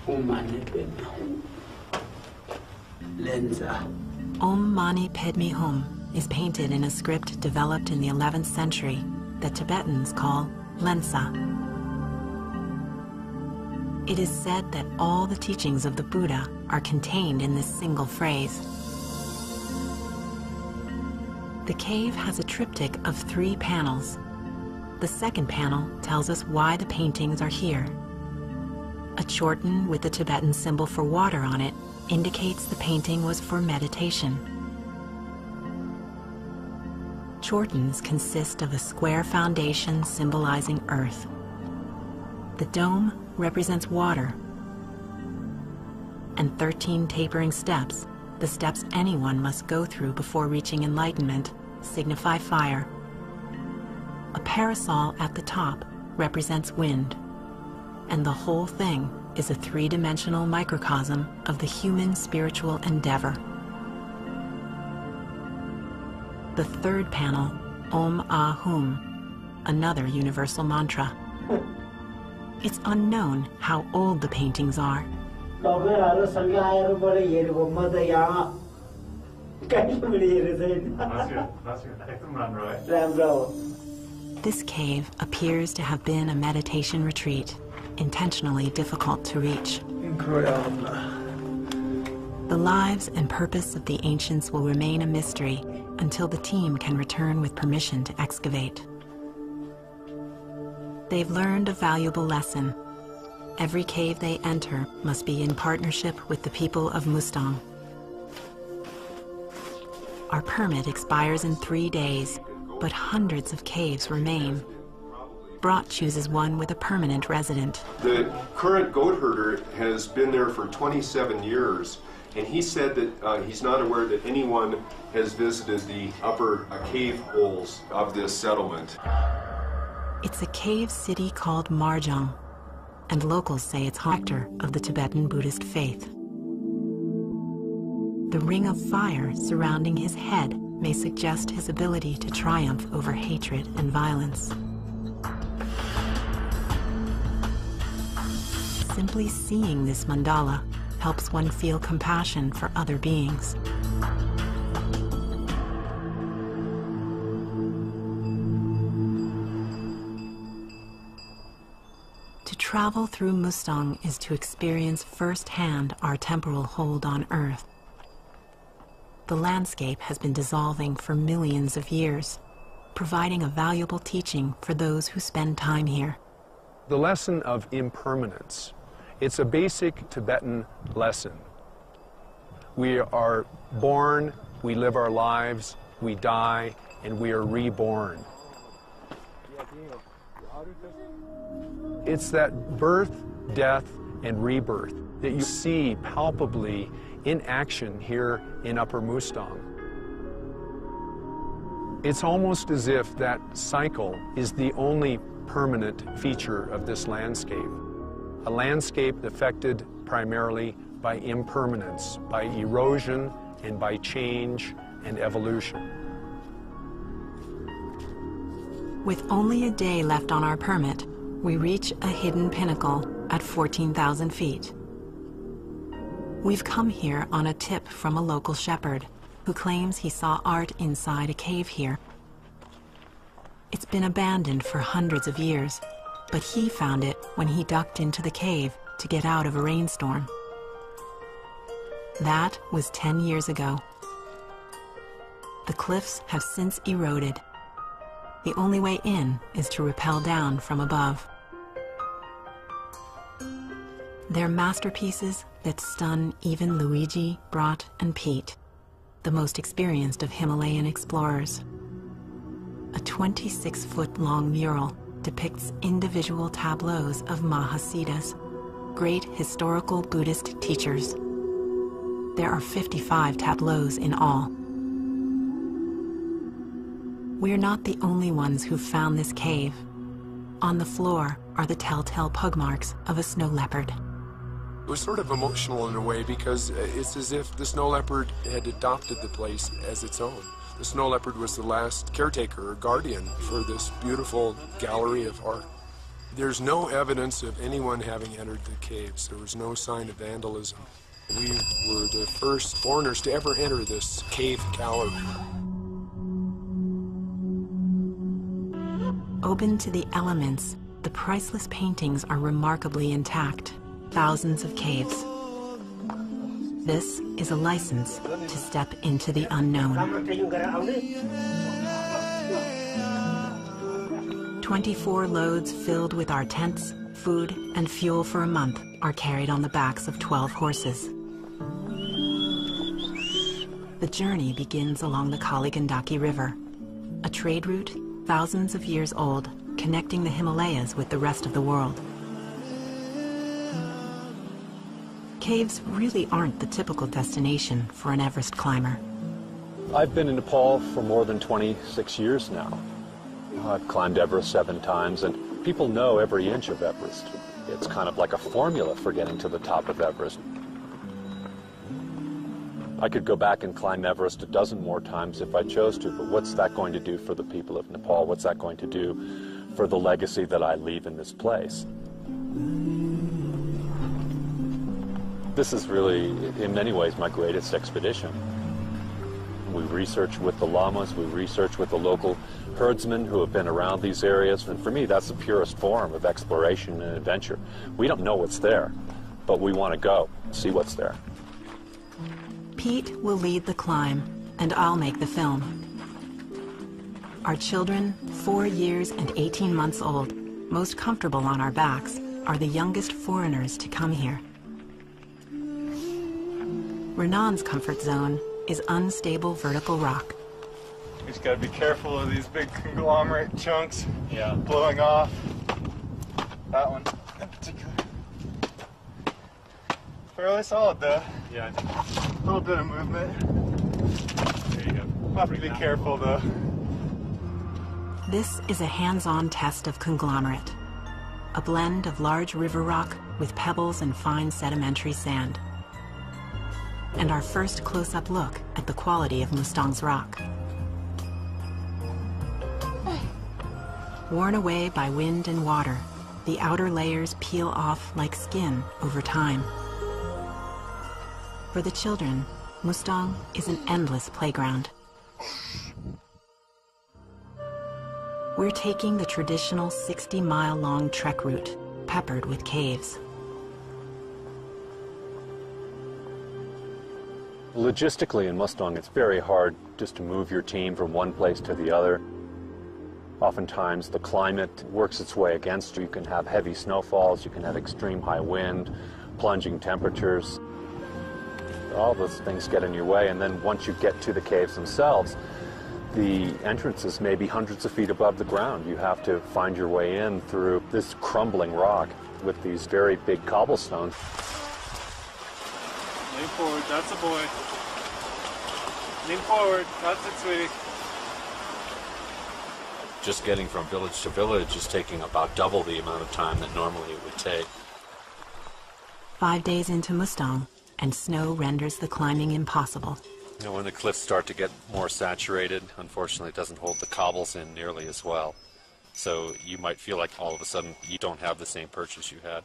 Om Mani Padme Hum is painted in a script developed in the 11th century that Tibetans call Lantsa. It is said that all the teachings of the Buddha are contained in this single phrase. The cave has a triptych of three panels. The second panel tells us why the paintings are here. A chorten with the Tibetan symbol for water on it indicates the painting was for meditation. Chortens consist of a square foundation symbolizing earth, The dome represents water, and 13 tapering steps, the steps anyone must go through before reaching enlightenment, signify fire. A parasol at the top represents wind, and the whole thing is a three-dimensional microcosm of the human spiritual endeavor. The third panel, Om Ah Hum, another universal mantra. It's unknown how old the paintings are. This cave appears to have been a meditation retreat, intentionally difficult to reach. The lives and purpose of the ancients will remain a mystery until the team can return with permission to excavate. They've learned a valuable lesson. Every cave they enter must be in partnership with the people of Mustang. Our permit expires in three days, but hundreds of caves remain. Brot chooses one with a permanent resident. The current goat herder has been there for 27 years, and he said that uh, he's not aware that anyone has visited the upper uh, cave holes of this settlement. It's a cave city called Marjong, and locals say it's Hector of the Tibetan Buddhist faith. The ring of fire surrounding his head may suggest his ability to triumph over hatred and violence. Simply seeing this mandala helps one feel compassion for other beings. Travel through Mustang is to experience firsthand our temporal hold on Earth. The landscape has been dissolving for millions of years, providing a valuable teaching for those who spend time here. The lesson of impermanence. It's a basic Tibetan lesson. We are born, we live our lives, we die, and we are reborn. It's that birth, death, and rebirth that you see palpably in action here in Upper Mustang. It's almost as if that cycle is the only permanent feature of this landscape. A landscape affected primarily by impermanence, by erosion, and by change and evolution. With only a day left on our permit, we reach a hidden pinnacle at 14,000 feet. We've come here on a tip from a local shepherd who claims he saw art inside a cave here. It's been abandoned for hundreds of years, but he found it when he ducked into the cave to get out of a rainstorm. That was 10 years ago. The cliffs have since eroded. The only way in is to rappel down from above. They're masterpieces that stun even Luigi, Brot, and Pete, the most experienced of Himalayan explorers. A 26-foot long mural depicts individual tableaus of Mahasiddhas, great historical Buddhist teachers. There are 55 tableaus in all. We're not the only ones who've found this cave. On the floor are the telltale pug marks of a snow leopard. It was sort of emotional in a way because it's as if the snow leopard had adopted the place as its own. The snow leopard was the last caretaker or guardian for this beautiful gallery of art. There's no evidence of anyone having entered the caves. There was no sign of vandalism. We were the first foreigners to ever enter this cave gallery. Open to the elements, the priceless paintings are remarkably intact thousands of caves. This is a license to step into the unknown. 24 loads filled with our tents, food, and fuel for a month are carried on the backs of 12 horses. The journey begins along the Kali Gandaki River, a trade route thousands of years old connecting the Himalayas with the rest of the world. Caves really aren't the typical destination for an Everest climber. I've been in Nepal for more than 26 years now. I've climbed Everest seven times, and people know every inch of Everest. It's kind of like a formula for getting to the top of Everest. I could go back and climb Everest a dozen more times if I chose to, but what's that going to do for the people of Nepal? What's that going to do for the legacy that I leave in this place? This is really, in many ways, my greatest expedition. We research with the lamas, we research with the local herdsmen who have been around these areas, and for me, that's the purest form of exploration and adventure. We don't know what's there, but we want to go, see what's there. Pete will lead the climb, and I'll make the film. Our children, four years and 18 months old, most comfortable on our backs, are the youngest foreigners to come here. Renan's comfort zone is unstable vertical rock. You just gotta be careful of these big conglomerate chunks yeah. blowing off. That one in particular. Fairly solid though. Yeah, A little bit of movement. There you go. Have to be careful though. This is a hands-on test of conglomerate, a blend of large river rock with pebbles and fine sedimentary sand. And our first close-up look at the quality of Mustang's rock. Worn away by wind and water, the outer layers peel off like skin over time. For the children, Mustang is an endless playground. We're taking the traditional 60-mile-long trek route, peppered with caves. Logistically in Mustang, it's very hard just to move your team from one place to the other. Oftentimes the climate works its way against you. You can have heavy snowfalls, you can have extreme high wind, plunging temperatures. All those things get in your way, and then once you get to the caves themselves, the entrances may be hundreds of feet above the ground. You have to find your way in through this crumbling rock with these very big cobblestones. Lean forward, that's a boy. Lean forward, that's it, sweetie. Just getting from village to village is taking about double the amount of time that normally it would take. Five days into Mustang, and snow renders the climbing impossible. You know, when the cliffs start to get more saturated, unfortunately, it doesn't hold the cobbles in nearly as well. So you might feel like all of a sudden you don't have the same purchase you had.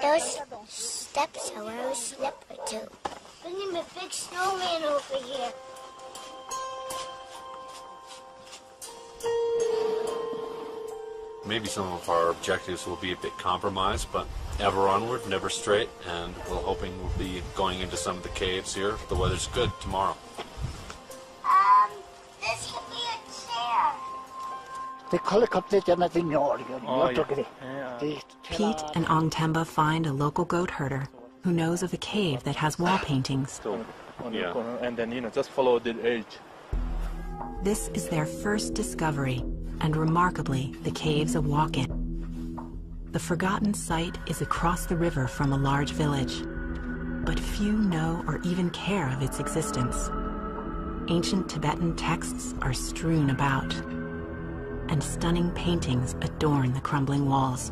Those steps are very slippery too. Look at the big snowman over here. Maybe some of our objectives will be a bit compromised, but ever onward, never straight, and we're hoping we'll be going into some of the caves here. If the weather's good tomorrow. Um, this could be a chair. Pete and Ong Temba find a local goat herder who knows of a cave that has wall paintings. On the corner, and then you know just follow the edge. This is their first discovery, and remarkably, the cave's a walk-in. The forgotten site is across the river from a large village, but few know or even care of its existence. Ancient Tibetan texts are strewn about, and stunning paintings adorn the crumbling walls.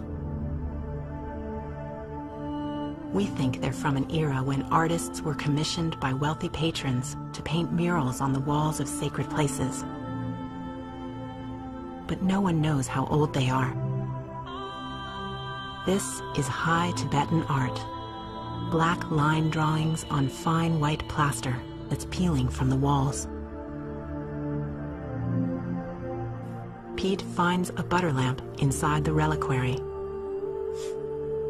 We think they're from an era when artists were commissioned by wealthy patrons to paint murals on the walls of sacred places. But no one knows how old they are. This is high Tibetan art. Black line drawings on fine white plaster that's peeling from the walls. Pete finds a butter lamp inside the reliquary.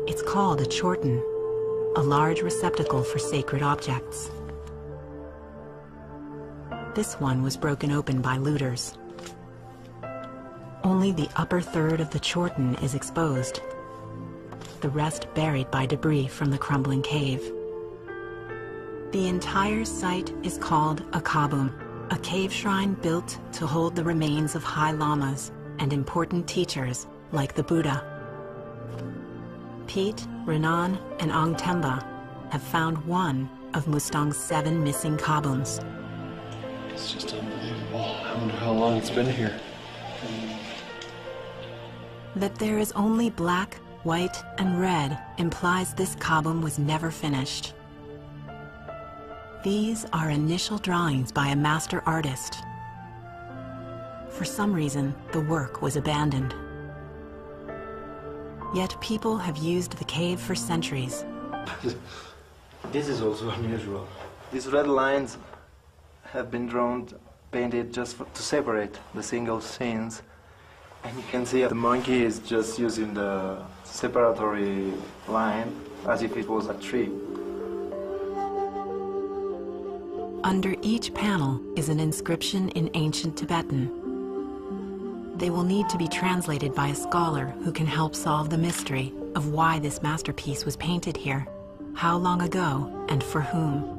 It's called a chorten, a large receptacle for sacred objects. This one was broken open by looters. Only the upper third of the chorten is exposed, the rest buried by debris from the crumbling cave. The entire site is called a kabum, a cave shrine built to hold the remains of high lamas and important teachers like the Buddha. Pete, Renan, and Ong Temba have found one of Mustang's seven missing kabums. It's just unbelievable. I wonder how long it's been here. That there is only black, white, and red implies this kabum was never finished. These are initial drawings by a master artist. For some reason, the work was abandoned. Yet people have used the cave for centuries. [LAUGHS] this is also unusual. These red lines have been drawn, painted just for, to separate the single scenes. And you can see the monkey is just using the separatory line as if it was a tree. Under each panel is an inscription in ancient Tibetan. They will need to be translated by a scholar who can help solve the mystery of why this masterpiece was painted here, how long ago, and for whom.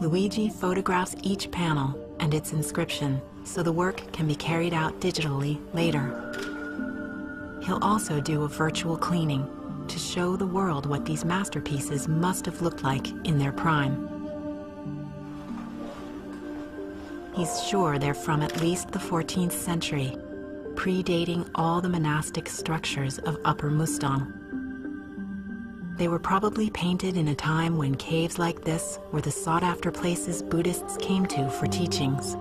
Luigi photographs each panel and its inscription so the work can be carried out digitally later. He'll also do a virtual cleaning to show the world what these masterpieces must have looked like in their prime. He's sure they're from at least the 14th century, predating all the monastic structures of Upper Mustang. They were probably painted in a time when caves like this were the sought-after places Buddhists came to for teachings.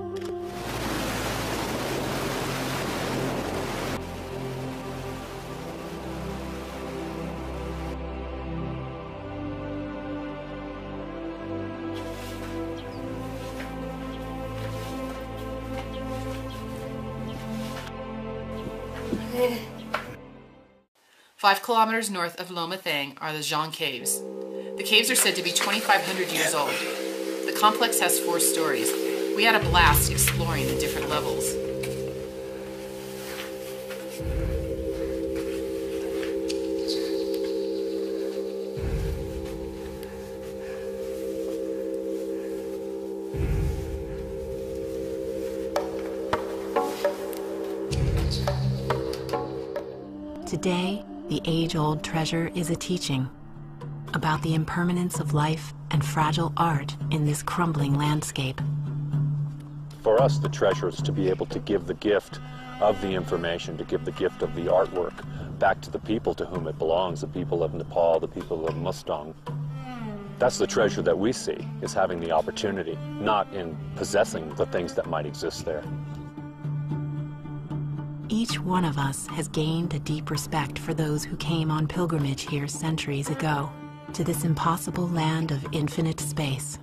Five kilometers north of Lo Manthang are the Zhang Caves. The caves are said to be 2,500 years old. The complex has four stories. We had a blast exploring the different levels. Today, the age-old treasure is a teaching about the impermanence of life and fragile art in this crumbling landscape. For us, the treasure is to be able to give the gift of the information, to give the gift of the artwork back to the people to whom it belongs, the people of Nepal, the people of Mustang. That's the treasure that we see, is having the opportunity, not in possessing the things that might exist there. Each one of us has gained a deep respect for those who came on pilgrimage here centuries ago, to this impossible land of infinite space.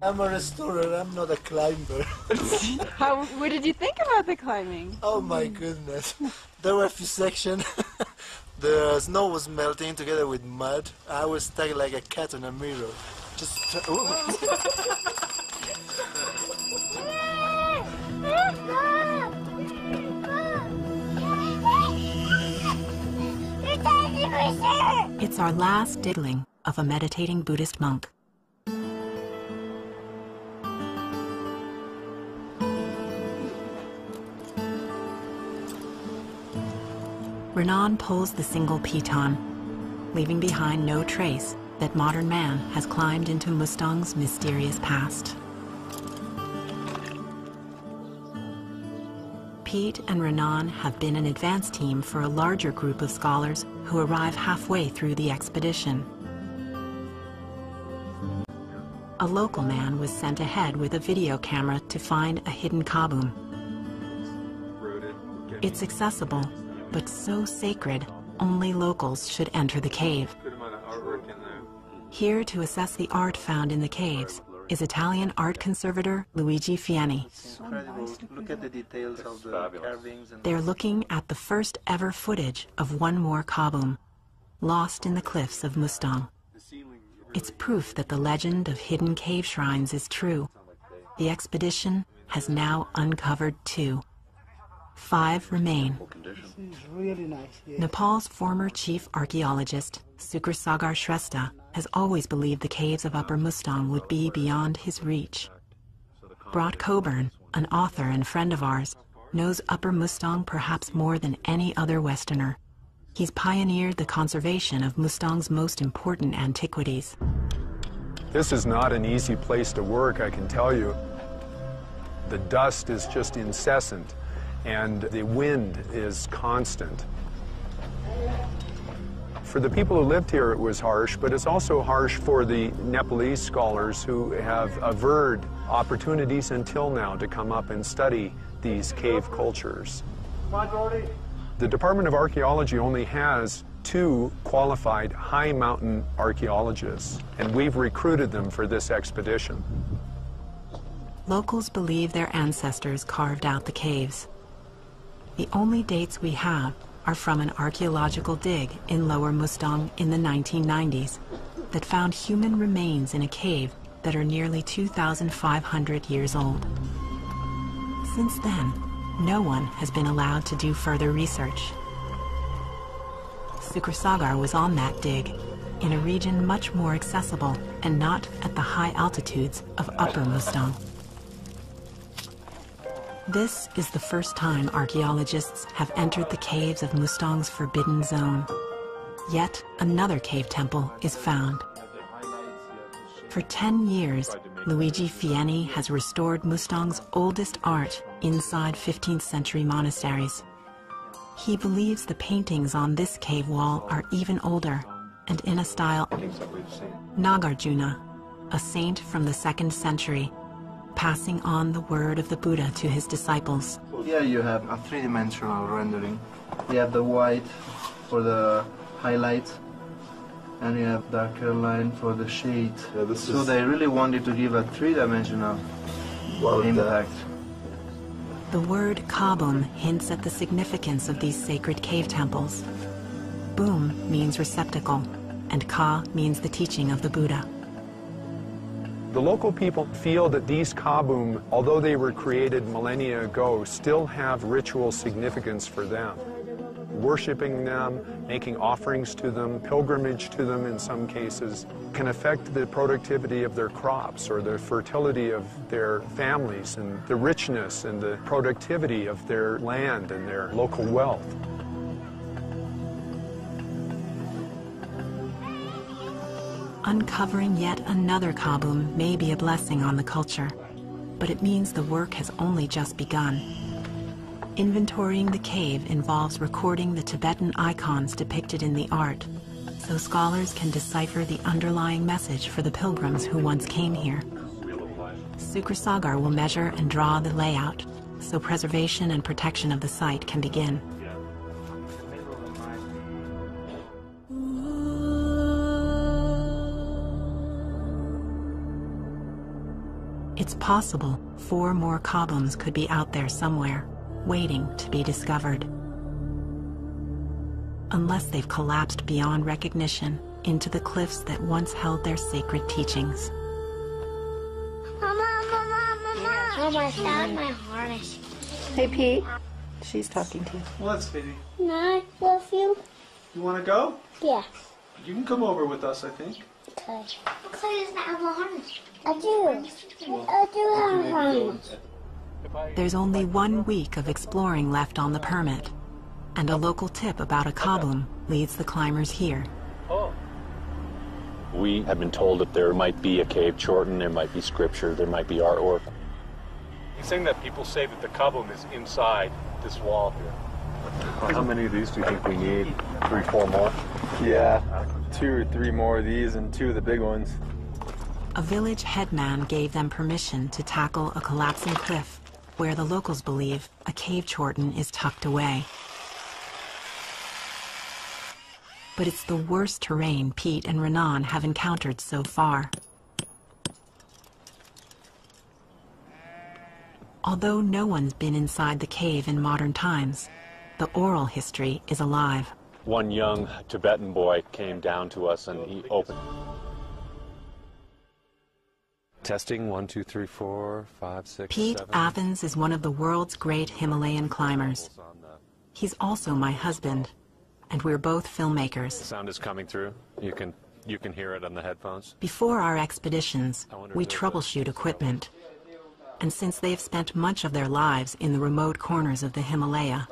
I'm a restorer, I'm not a climber. [LAUGHS] How, what did you think about the climbing? Oh my goodness. There were a few sections. [LAUGHS] the snow was melting together with mud. I was stuck like a cat in a mirror. Just. [LAUGHS] It's our last diddling of a meditating Buddhist monk. Renan pulls the single piton, leaving behind no trace that modern man has climbed into Mustang's mysterious past. Pete and Renan have been an advance team for a larger group of scholars who arrive halfway through the expedition. A local man was sent ahead with a video camera to find a hidden kabum. It's accessible, but so sacred, only locals should enter the cave. Here to assess the art found in the caves is Italian art conservator Luigi Fieni. Look at the details of the carvings. And They're looking at the first ever footage of one more kabum, lost in the cliffs of Mustang. It's proof that the legend of hidden cave shrines is true. The expedition has now uncovered two. Five remain. really nice. Yeah. Nepal's former chief archaeologist, Sukrasagar Shrestha, has always believed the caves of Upper Mustang would be beyond his reach. Brot Coburn, an author and friend of ours, knows Upper Mustang perhaps more than any other Westerner. He's pioneered the conservation of Mustang's most important antiquities. This is not an easy place to work, I can tell you. The dust is just incessant, and the wind is constant. For the people who lived here, it was harsh, but it's also harsh for the Nepalese scholars who have averred opportunities until now to come up and study these cave cultures. The Department of Archaeology only has two qualified high mountain archaeologists, and we've recruited them for this expedition. Locals believe their ancestors carved out the caves. The only dates we have are from an archaeological dig in Lower Mustang in the 1990s that found human remains in a cave that are nearly 2,500 years old. Since then, no one has been allowed to do further research. Sukrasagar was on that dig, in a region much more accessible and not at the high altitudes of Upper Mustang. This is the first time archaeologists have entered the caves of Mustang's Forbidden Zone. Yet another cave temple is found. For 10 years, Luigi Fieni has restored Mustang's oldest art inside 15th century monasteries. He believes the paintings on this cave wall are even older and in a style Nagarjuna, a saint from the second century, passing on the word of the Buddha to his disciples. Here you have a three-dimensional rendering. You have the white for the highlights and you have darker line for the shade. Yeah, so they really wanted to give a three-dimensional impact. The word Kabum hints at the significance of these sacred cave temples. Boom means receptacle, and Ka means the teaching of the Buddha. The local people feel that these kabum, although they were created millennia ago, still have ritual significance for them worshiping them, making offerings to them, pilgrimage to them in some cases, can affect the productivity of their crops or the fertility of their families and the richness and the productivity of their land and their local wealth. Uncovering yet another kabum may be a blessing on the culture, but it means the work has only just begun. Inventorying the cave involves recording the Tibetan icons depicted in the art, so scholars can decipher the underlying message for the pilgrims who once came here. Sukrasagar will measure and draw the layout, so preservation and protection of the site can begin. Possible four more kabums could be out there somewhere waiting to be discovered. Unless they've collapsed beyond recognition into the cliffs that once held their sacred teachings. Mama, mama, mama. Oh, mama, I found my harness. Hey, Pete. She's talking to you. What, sweetie? No, I love you. You want to go? Yeah. You can come over with us, I think. Okay. Clay doesn't have a harness. I do. I do have a. There's only one week of exploring left on the permit, and a local tip about a kabum leads the climbers here. Oh. We have been told that there might be a cave chorten, there might be scripture, there might be artwork. He's saying that people say that the kabum is inside this wall here. How many of these do you think we need? Three, four more? Yeah, two or three more of these and two of the big ones. A village headman gave them permission to tackle a collapsing cliff where the locals believe a cave chorten is tucked away. But it's the worst terrain Pete and Renan have encountered so far. Although no one's been inside the cave in modern times, the oral history is alive. One young Tibetan boy came down to us and he opened. Testing one, two, three, four, five, six, Pete seven. Athans is one of the world's great Himalayan climbers. He's also my husband, and we're both filmmakers. The Sound is coming through. You can you can hear it on the headphones. Before our expeditions, we troubleshoot equipment. And since they've spent much of their lives in the remote corners of the Himalaya,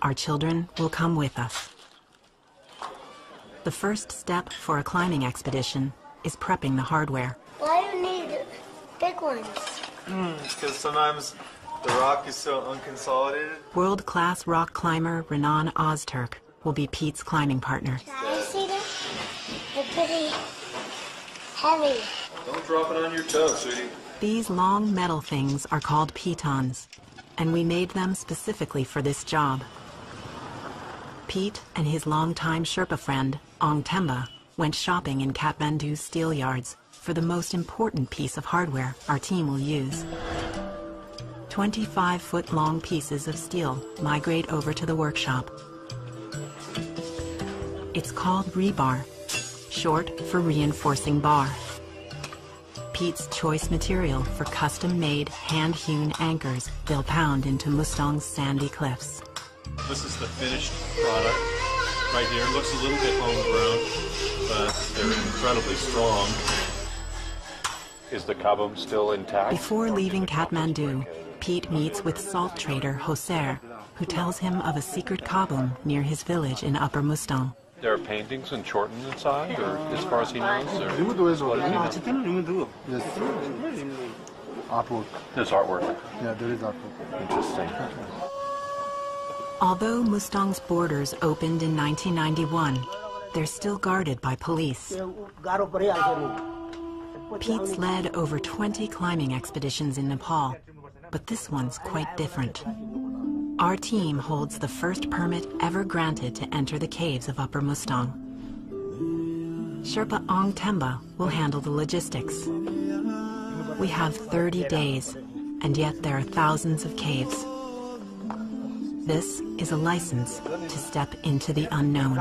our children will come with us. The first step for a climbing expedition is prepping the hardware. Why do you need big ones? Hmm, because sometimes the rock is so unconsolidated. World-class rock climber Renan Ozturk will be Pete's climbing partner. Can you see them? They're pretty heavy. Don't drop it on your toe, sweetie. These long metal things are called pitons, and we made them specifically for this job. Pete and his longtime Sherpa friend, Ong Temba, went shopping in Kathmandu's steel yards for the most important piece of hardware our team will use. 25 foot long pieces of steel migrate over to the workshop. It's called rebar, short for reinforcing bar. Pete's choice material for custom-made, hand-hewn anchors they'll pound into Mustang's sandy cliffs. This is the finished product right here. Looks a little bit homegrown, but they're incredibly strong. Is the kabum still intact? Before leaving Kathmandu, Pete meets with salt trader Hoser, who tells him of a secret kabum near his village in Upper Mustang. There are paintings and Chorten inside, or as far as he knows? Or Yes. Artwork. There's artwork. Yeah, there is artwork. Interesting. Although Mustang's borders opened in 1991, they're still guarded by police. Pete's led over 20 climbing expeditions in Nepal, but this one's quite different. Our team holds the first permit ever granted to enter the caves of Upper Mustang. Sherpa Ong Temba will handle the logistics. We have 30 days, and yet there are thousands of caves. This is a license to step into the unknown.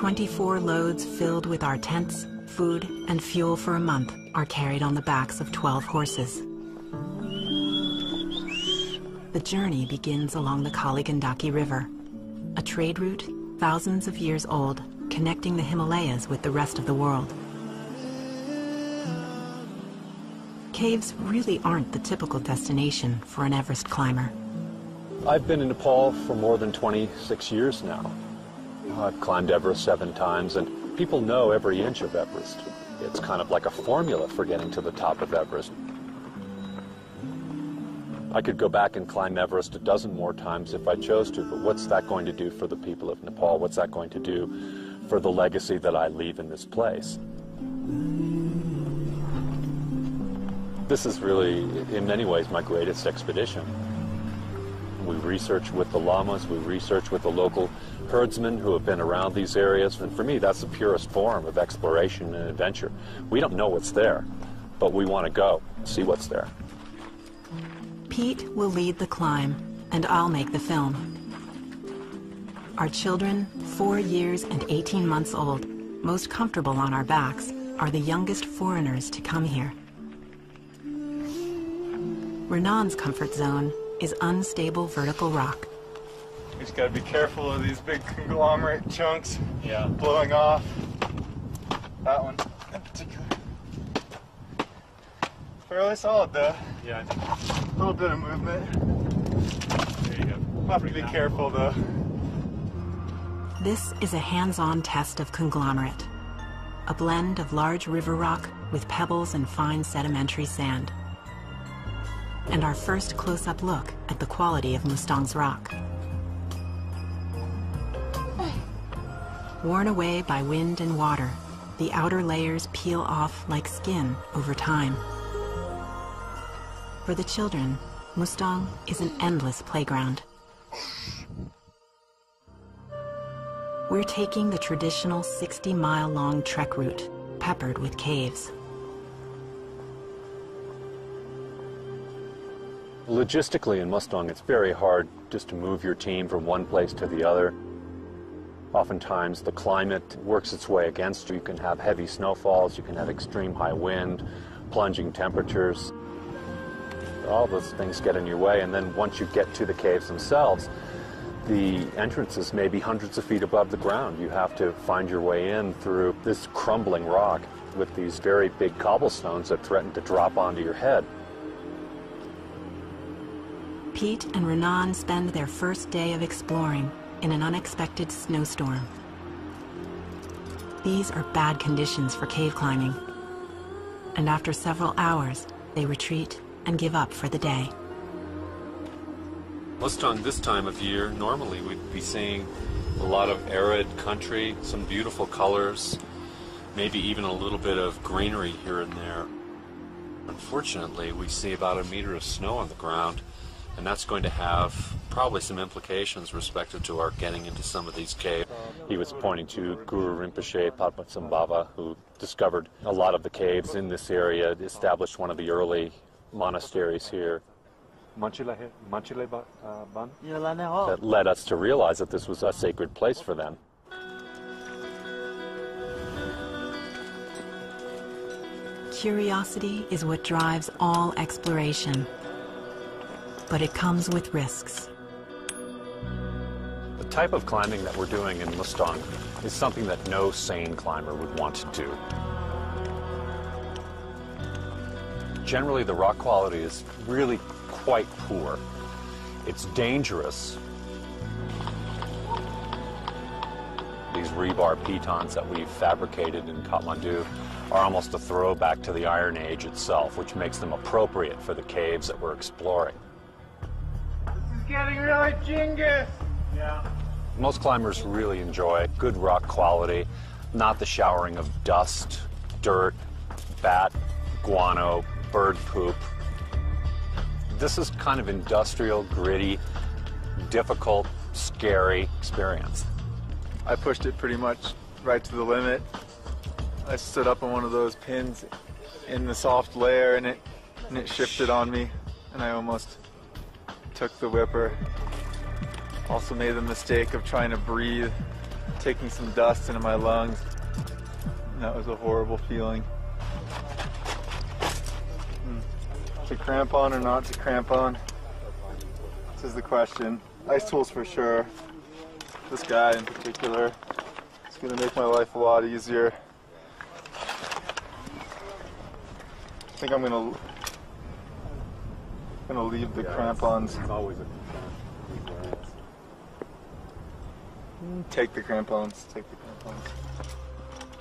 24 loads filled with our tents, food, and fuel for a month are carried on the backs of 12 horses. The journey begins along the Kali Gandaki River, a trade route thousands of years old, connecting the Himalayas with the rest of the world. Caves really aren't the typical destination for an Everest climber. I've been in Nepal for more than 26 years now. I've climbed Everest seven times, and people know every inch of Everest. It's kind of like a formula for getting to the top of Everest. I could go back and climb Everest a dozen more times if I chose to, but what's that going to do for the people of Nepal? What's that going to do for the legacy that I leave in this place? This is really, in many ways, my greatest expedition. We research with the lamas. we research with the local herdsmen who have been around these areas, and for me, that's the purest form of exploration and adventure. We don't know what's there, but we want to go, see what's there. Pete will lead the climb, and I'll make the film. Our children, four years and 18 months old, most comfortable on our backs, are the youngest foreigners to come here. Renan's comfort zone is unstable vertical rock. We just gotta be careful of these big conglomerate chunks yeah. blowing off. That one in particular. Fairly solid though. Yeah. A little bit of movement. There you go. Have to be careful though. This is a hands-on test of conglomerate, a blend of large river rock with pebbles and fine sedimentary sand. And our first close-up look at the quality of Mustang's rock. Worn away by wind and water, the outer layers peel off like skin over time. For the children, Mustang is an endless playground. We're taking the traditional 60-mile-long trek route, peppered with caves. Logistically in Mustang, it's very hard just to move your team from one place to the other. Oftentimes the climate works its way against you. You can have heavy snowfalls, you can have extreme high wind, plunging temperatures. All those things get in your way, and then once you get to the caves themselves, the entrances may be hundreds of feet above the ground. You have to find your way in through this crumbling rock with these very big cobblestones that threaten to drop onto your head. Pete and Renan spend their first day of exploring in an unexpected snowstorm. These are bad conditions for cave climbing. And after several hours, they retreat and give up for the day. Mustang this time of year, normally we'd be seeing a lot of arid country, some beautiful colors, maybe even a little bit of greenery here and there. Unfortunately, we see about a meter of snow on the ground, and that's going to have probably some implications respective to our getting into some of these caves. He was pointing to Guru Rinpoche Padmasambhava, who discovered a lot of the caves in this area, established one of the early monasteries here. That led us to realize that this was a sacred place for them. Curiosity is what drives all exploration, but it comes with risks. The type of climbing that we're doing in Mustang is something that no sane climber would want to do. Generally, the rock quality is really quite poor. It's dangerous. These rebar pitons that we've fabricated in Kathmandu are almost a throwback to the Iron Age itself, which makes them appropriate for the caves that we're exploring. This is getting really jingus. Yeah. Most climbers really enjoy good rock quality, not the showering of dust, dirt, bat, guano, bird poop. This is kind of industrial, gritty, difficult, scary experience. I pushed it pretty much right to the limit. I stood up on one of those pins in the soft layer and it and it shifted on me and I almost took the whipper. Also made the mistake of trying to breathe, taking some dust into my lungs. And that was a horrible feeling. Hmm. To cramp on or not to cramp on? This is the question. Ice tools for sure. This guy in particular. It's gonna make my life a lot easier. I think I'm gonna gonna leave the crampons. It's, always a Take the crampons. Take the crampons.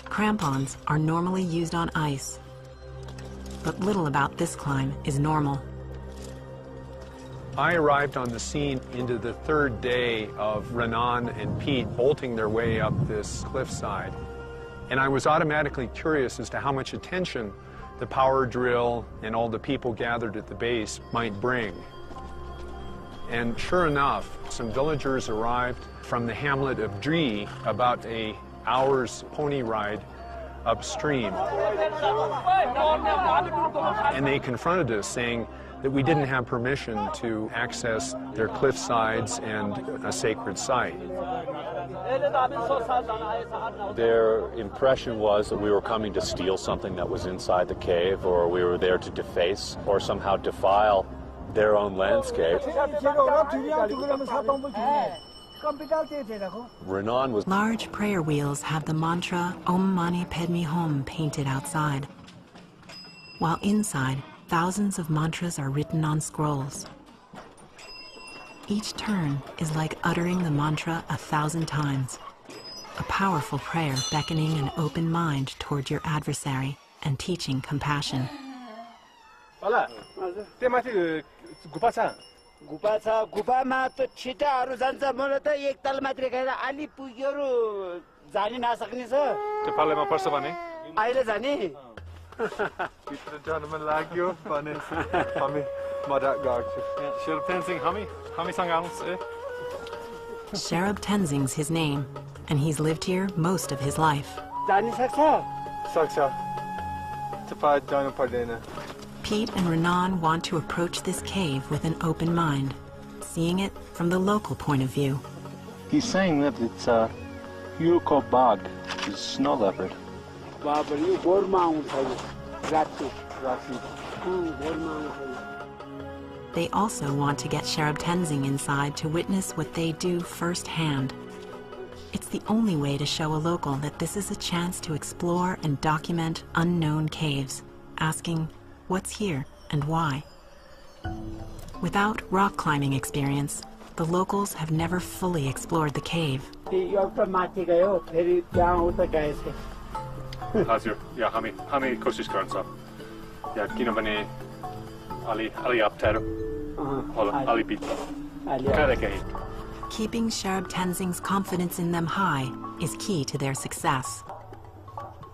Crampons are normally used on ice, but little about this climb is normal. I arrived on the scene into the third day of Renan and Pete bolting their way up this cliffside. And I was automatically curious as to how much attention the power drill and all the people gathered at the base might bring. And sure enough, some villagers arrived from the hamlet of Dree, about a hour's pony ride upstream. And they confronted us saying that we didn't have permission to access their cliff sides and a sacred site. Their impression was that we were coming to steal something that was inside the cave, or we were there to deface or somehow defile their own landscape. Renan was. Large prayer wheels have the mantra Om Mani Padme Hum painted outside, while inside, Thousands of mantras are written on scrolls. Each turn is like uttering the mantra a thousand times. A powerful prayer beckoning an open mind toward your adversary and teaching compassion. Bala, to chita Peter John Malagio, funny, funny, madak gagchu. Sherab Tenzing, hami, hami sang eh? Sherab Tenzing's his name, and he's lived here most of his life. Dani saksa. Saksa. Tapa John Pardena. Pete and Renan want to approach this cave with an open mind, seeing it from the local point of view. He's saying that it's a yuko bag, a snow leopard. Babar यो भोरमा आउँछ यो राति राति भोरमा आउँछ यो They also want to get Sherab Tenzing inside to witness what they do firsthand. It's the only way to show a local that this is a chance to explore and document unknown caves, asking, what's here and why? Without rock climbing experience, the locals have never fully explored the cave. Ali Ali Uh-huh. Ali Pita. Keeping Sherab Tenzing's confidence in them high is key to their success.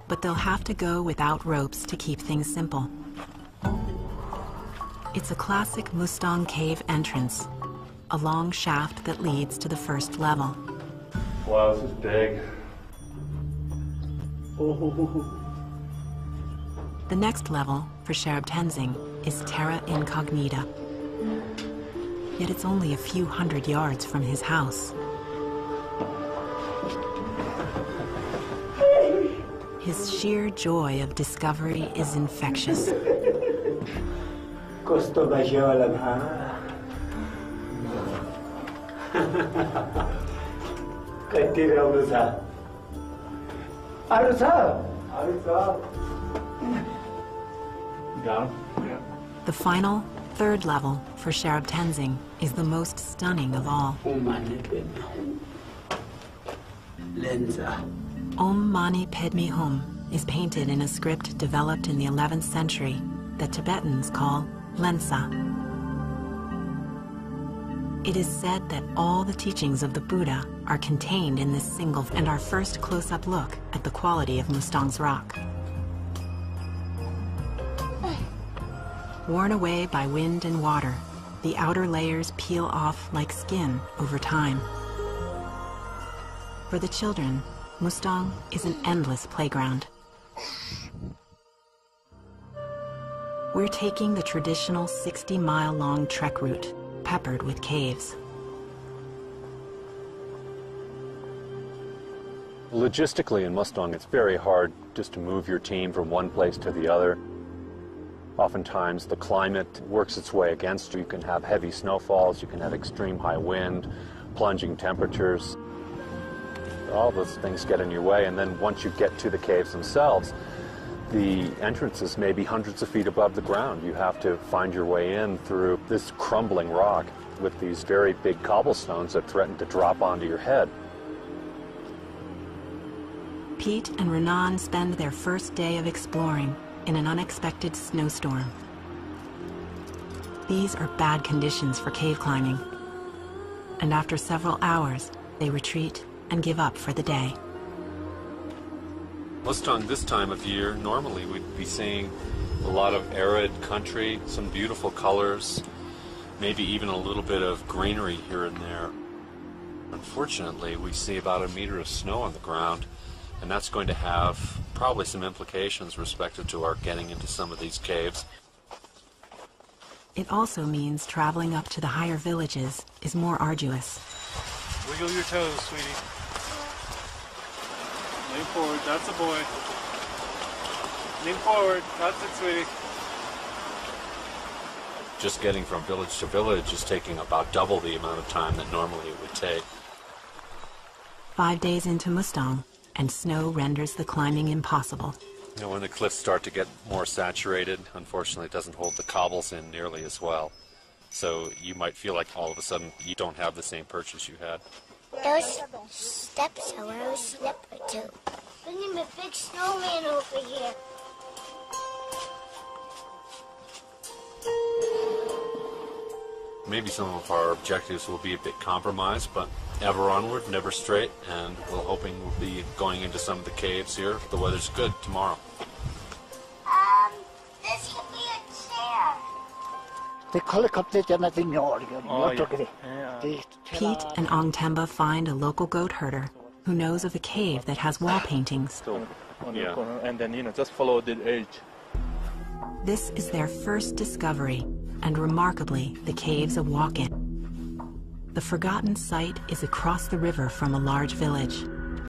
But they'll have to go without ropes to keep things simple. It's a classic Mustang cave entrance, a long shaft that leads to the first level. Wow, this is big. The next level for Sherab Tenzing is Terra Incognita. Yet it's only a few hundred yards from his house. His sheer joy of discovery is infectious. The final, third level for Sherab Tenzing is the most stunning of all. Om Mani Padme Hum. Lantsa. Om Mani Padme Hum is painted in a script developed in the 11th century that Tibetans call Lantsa. It is said that all the teachings of the Buddha are contained in this single and our first close-up look at the quality of Mustang's rock. Worn away by wind and water, the outer layers peel off like skin over time. For the children, Mustang is an endless playground. We're taking the traditional 60-mile-long trek route, peppered with caves. Logistically in Mustang, it's very hard just to move your team from one place to the other. Oftentimes the climate works its way against you. You can have heavy snowfalls, you can have extreme high wind, plunging temperatures. All those things get in your way, and then once you get to the caves themselves, the entrances may be hundreds of feet above the ground. You have to find your way in through this crumbling rock with these very big cobblestones that threaten to drop onto your head. Pete and Renan spend their first day of exploring in an unexpected snowstorm. These are bad conditions for cave climbing. And after several hours, they retreat and give up for the day. Mustang this time of year, normally we'd be seeing a lot of arid country, some beautiful colors, maybe even a little bit of greenery here and there. Unfortunately, we see about a meter of snow on the ground, and that's going to have probably some implications respective to our getting into some of these caves. It also means traveling up to the higher villages is more arduous. Wiggle your toes, sweetie. Lean forward. That's a boy. Lean forward. That's it, sweetie. Just getting from village to village is taking about double the amount of time that normally it would take. Five days into Mustang, and snow renders the climbing impossible. You know, when the cliffs start to get more saturated, unfortunately, it doesn't hold the cobbles in nearly as well. So you might feel like all of a sudden you don't have the same purchase you had. Those steps are very slippery too. Look at a big snowman over here. Maybe some of our objectives will be a bit compromised, but ever onward, never straight, and we're hoping we'll be going into some of the caves here. If the weather's good tomorrow. Um, this could be a chair. Pete and Ong Temba find a local goat herder who knows of a cave that has wall paintings. Yeah. And then, you know, just follow the edge. This is their first discovery, and remarkably, the cave's a walk-in. The forgotten site is across the river from a large village.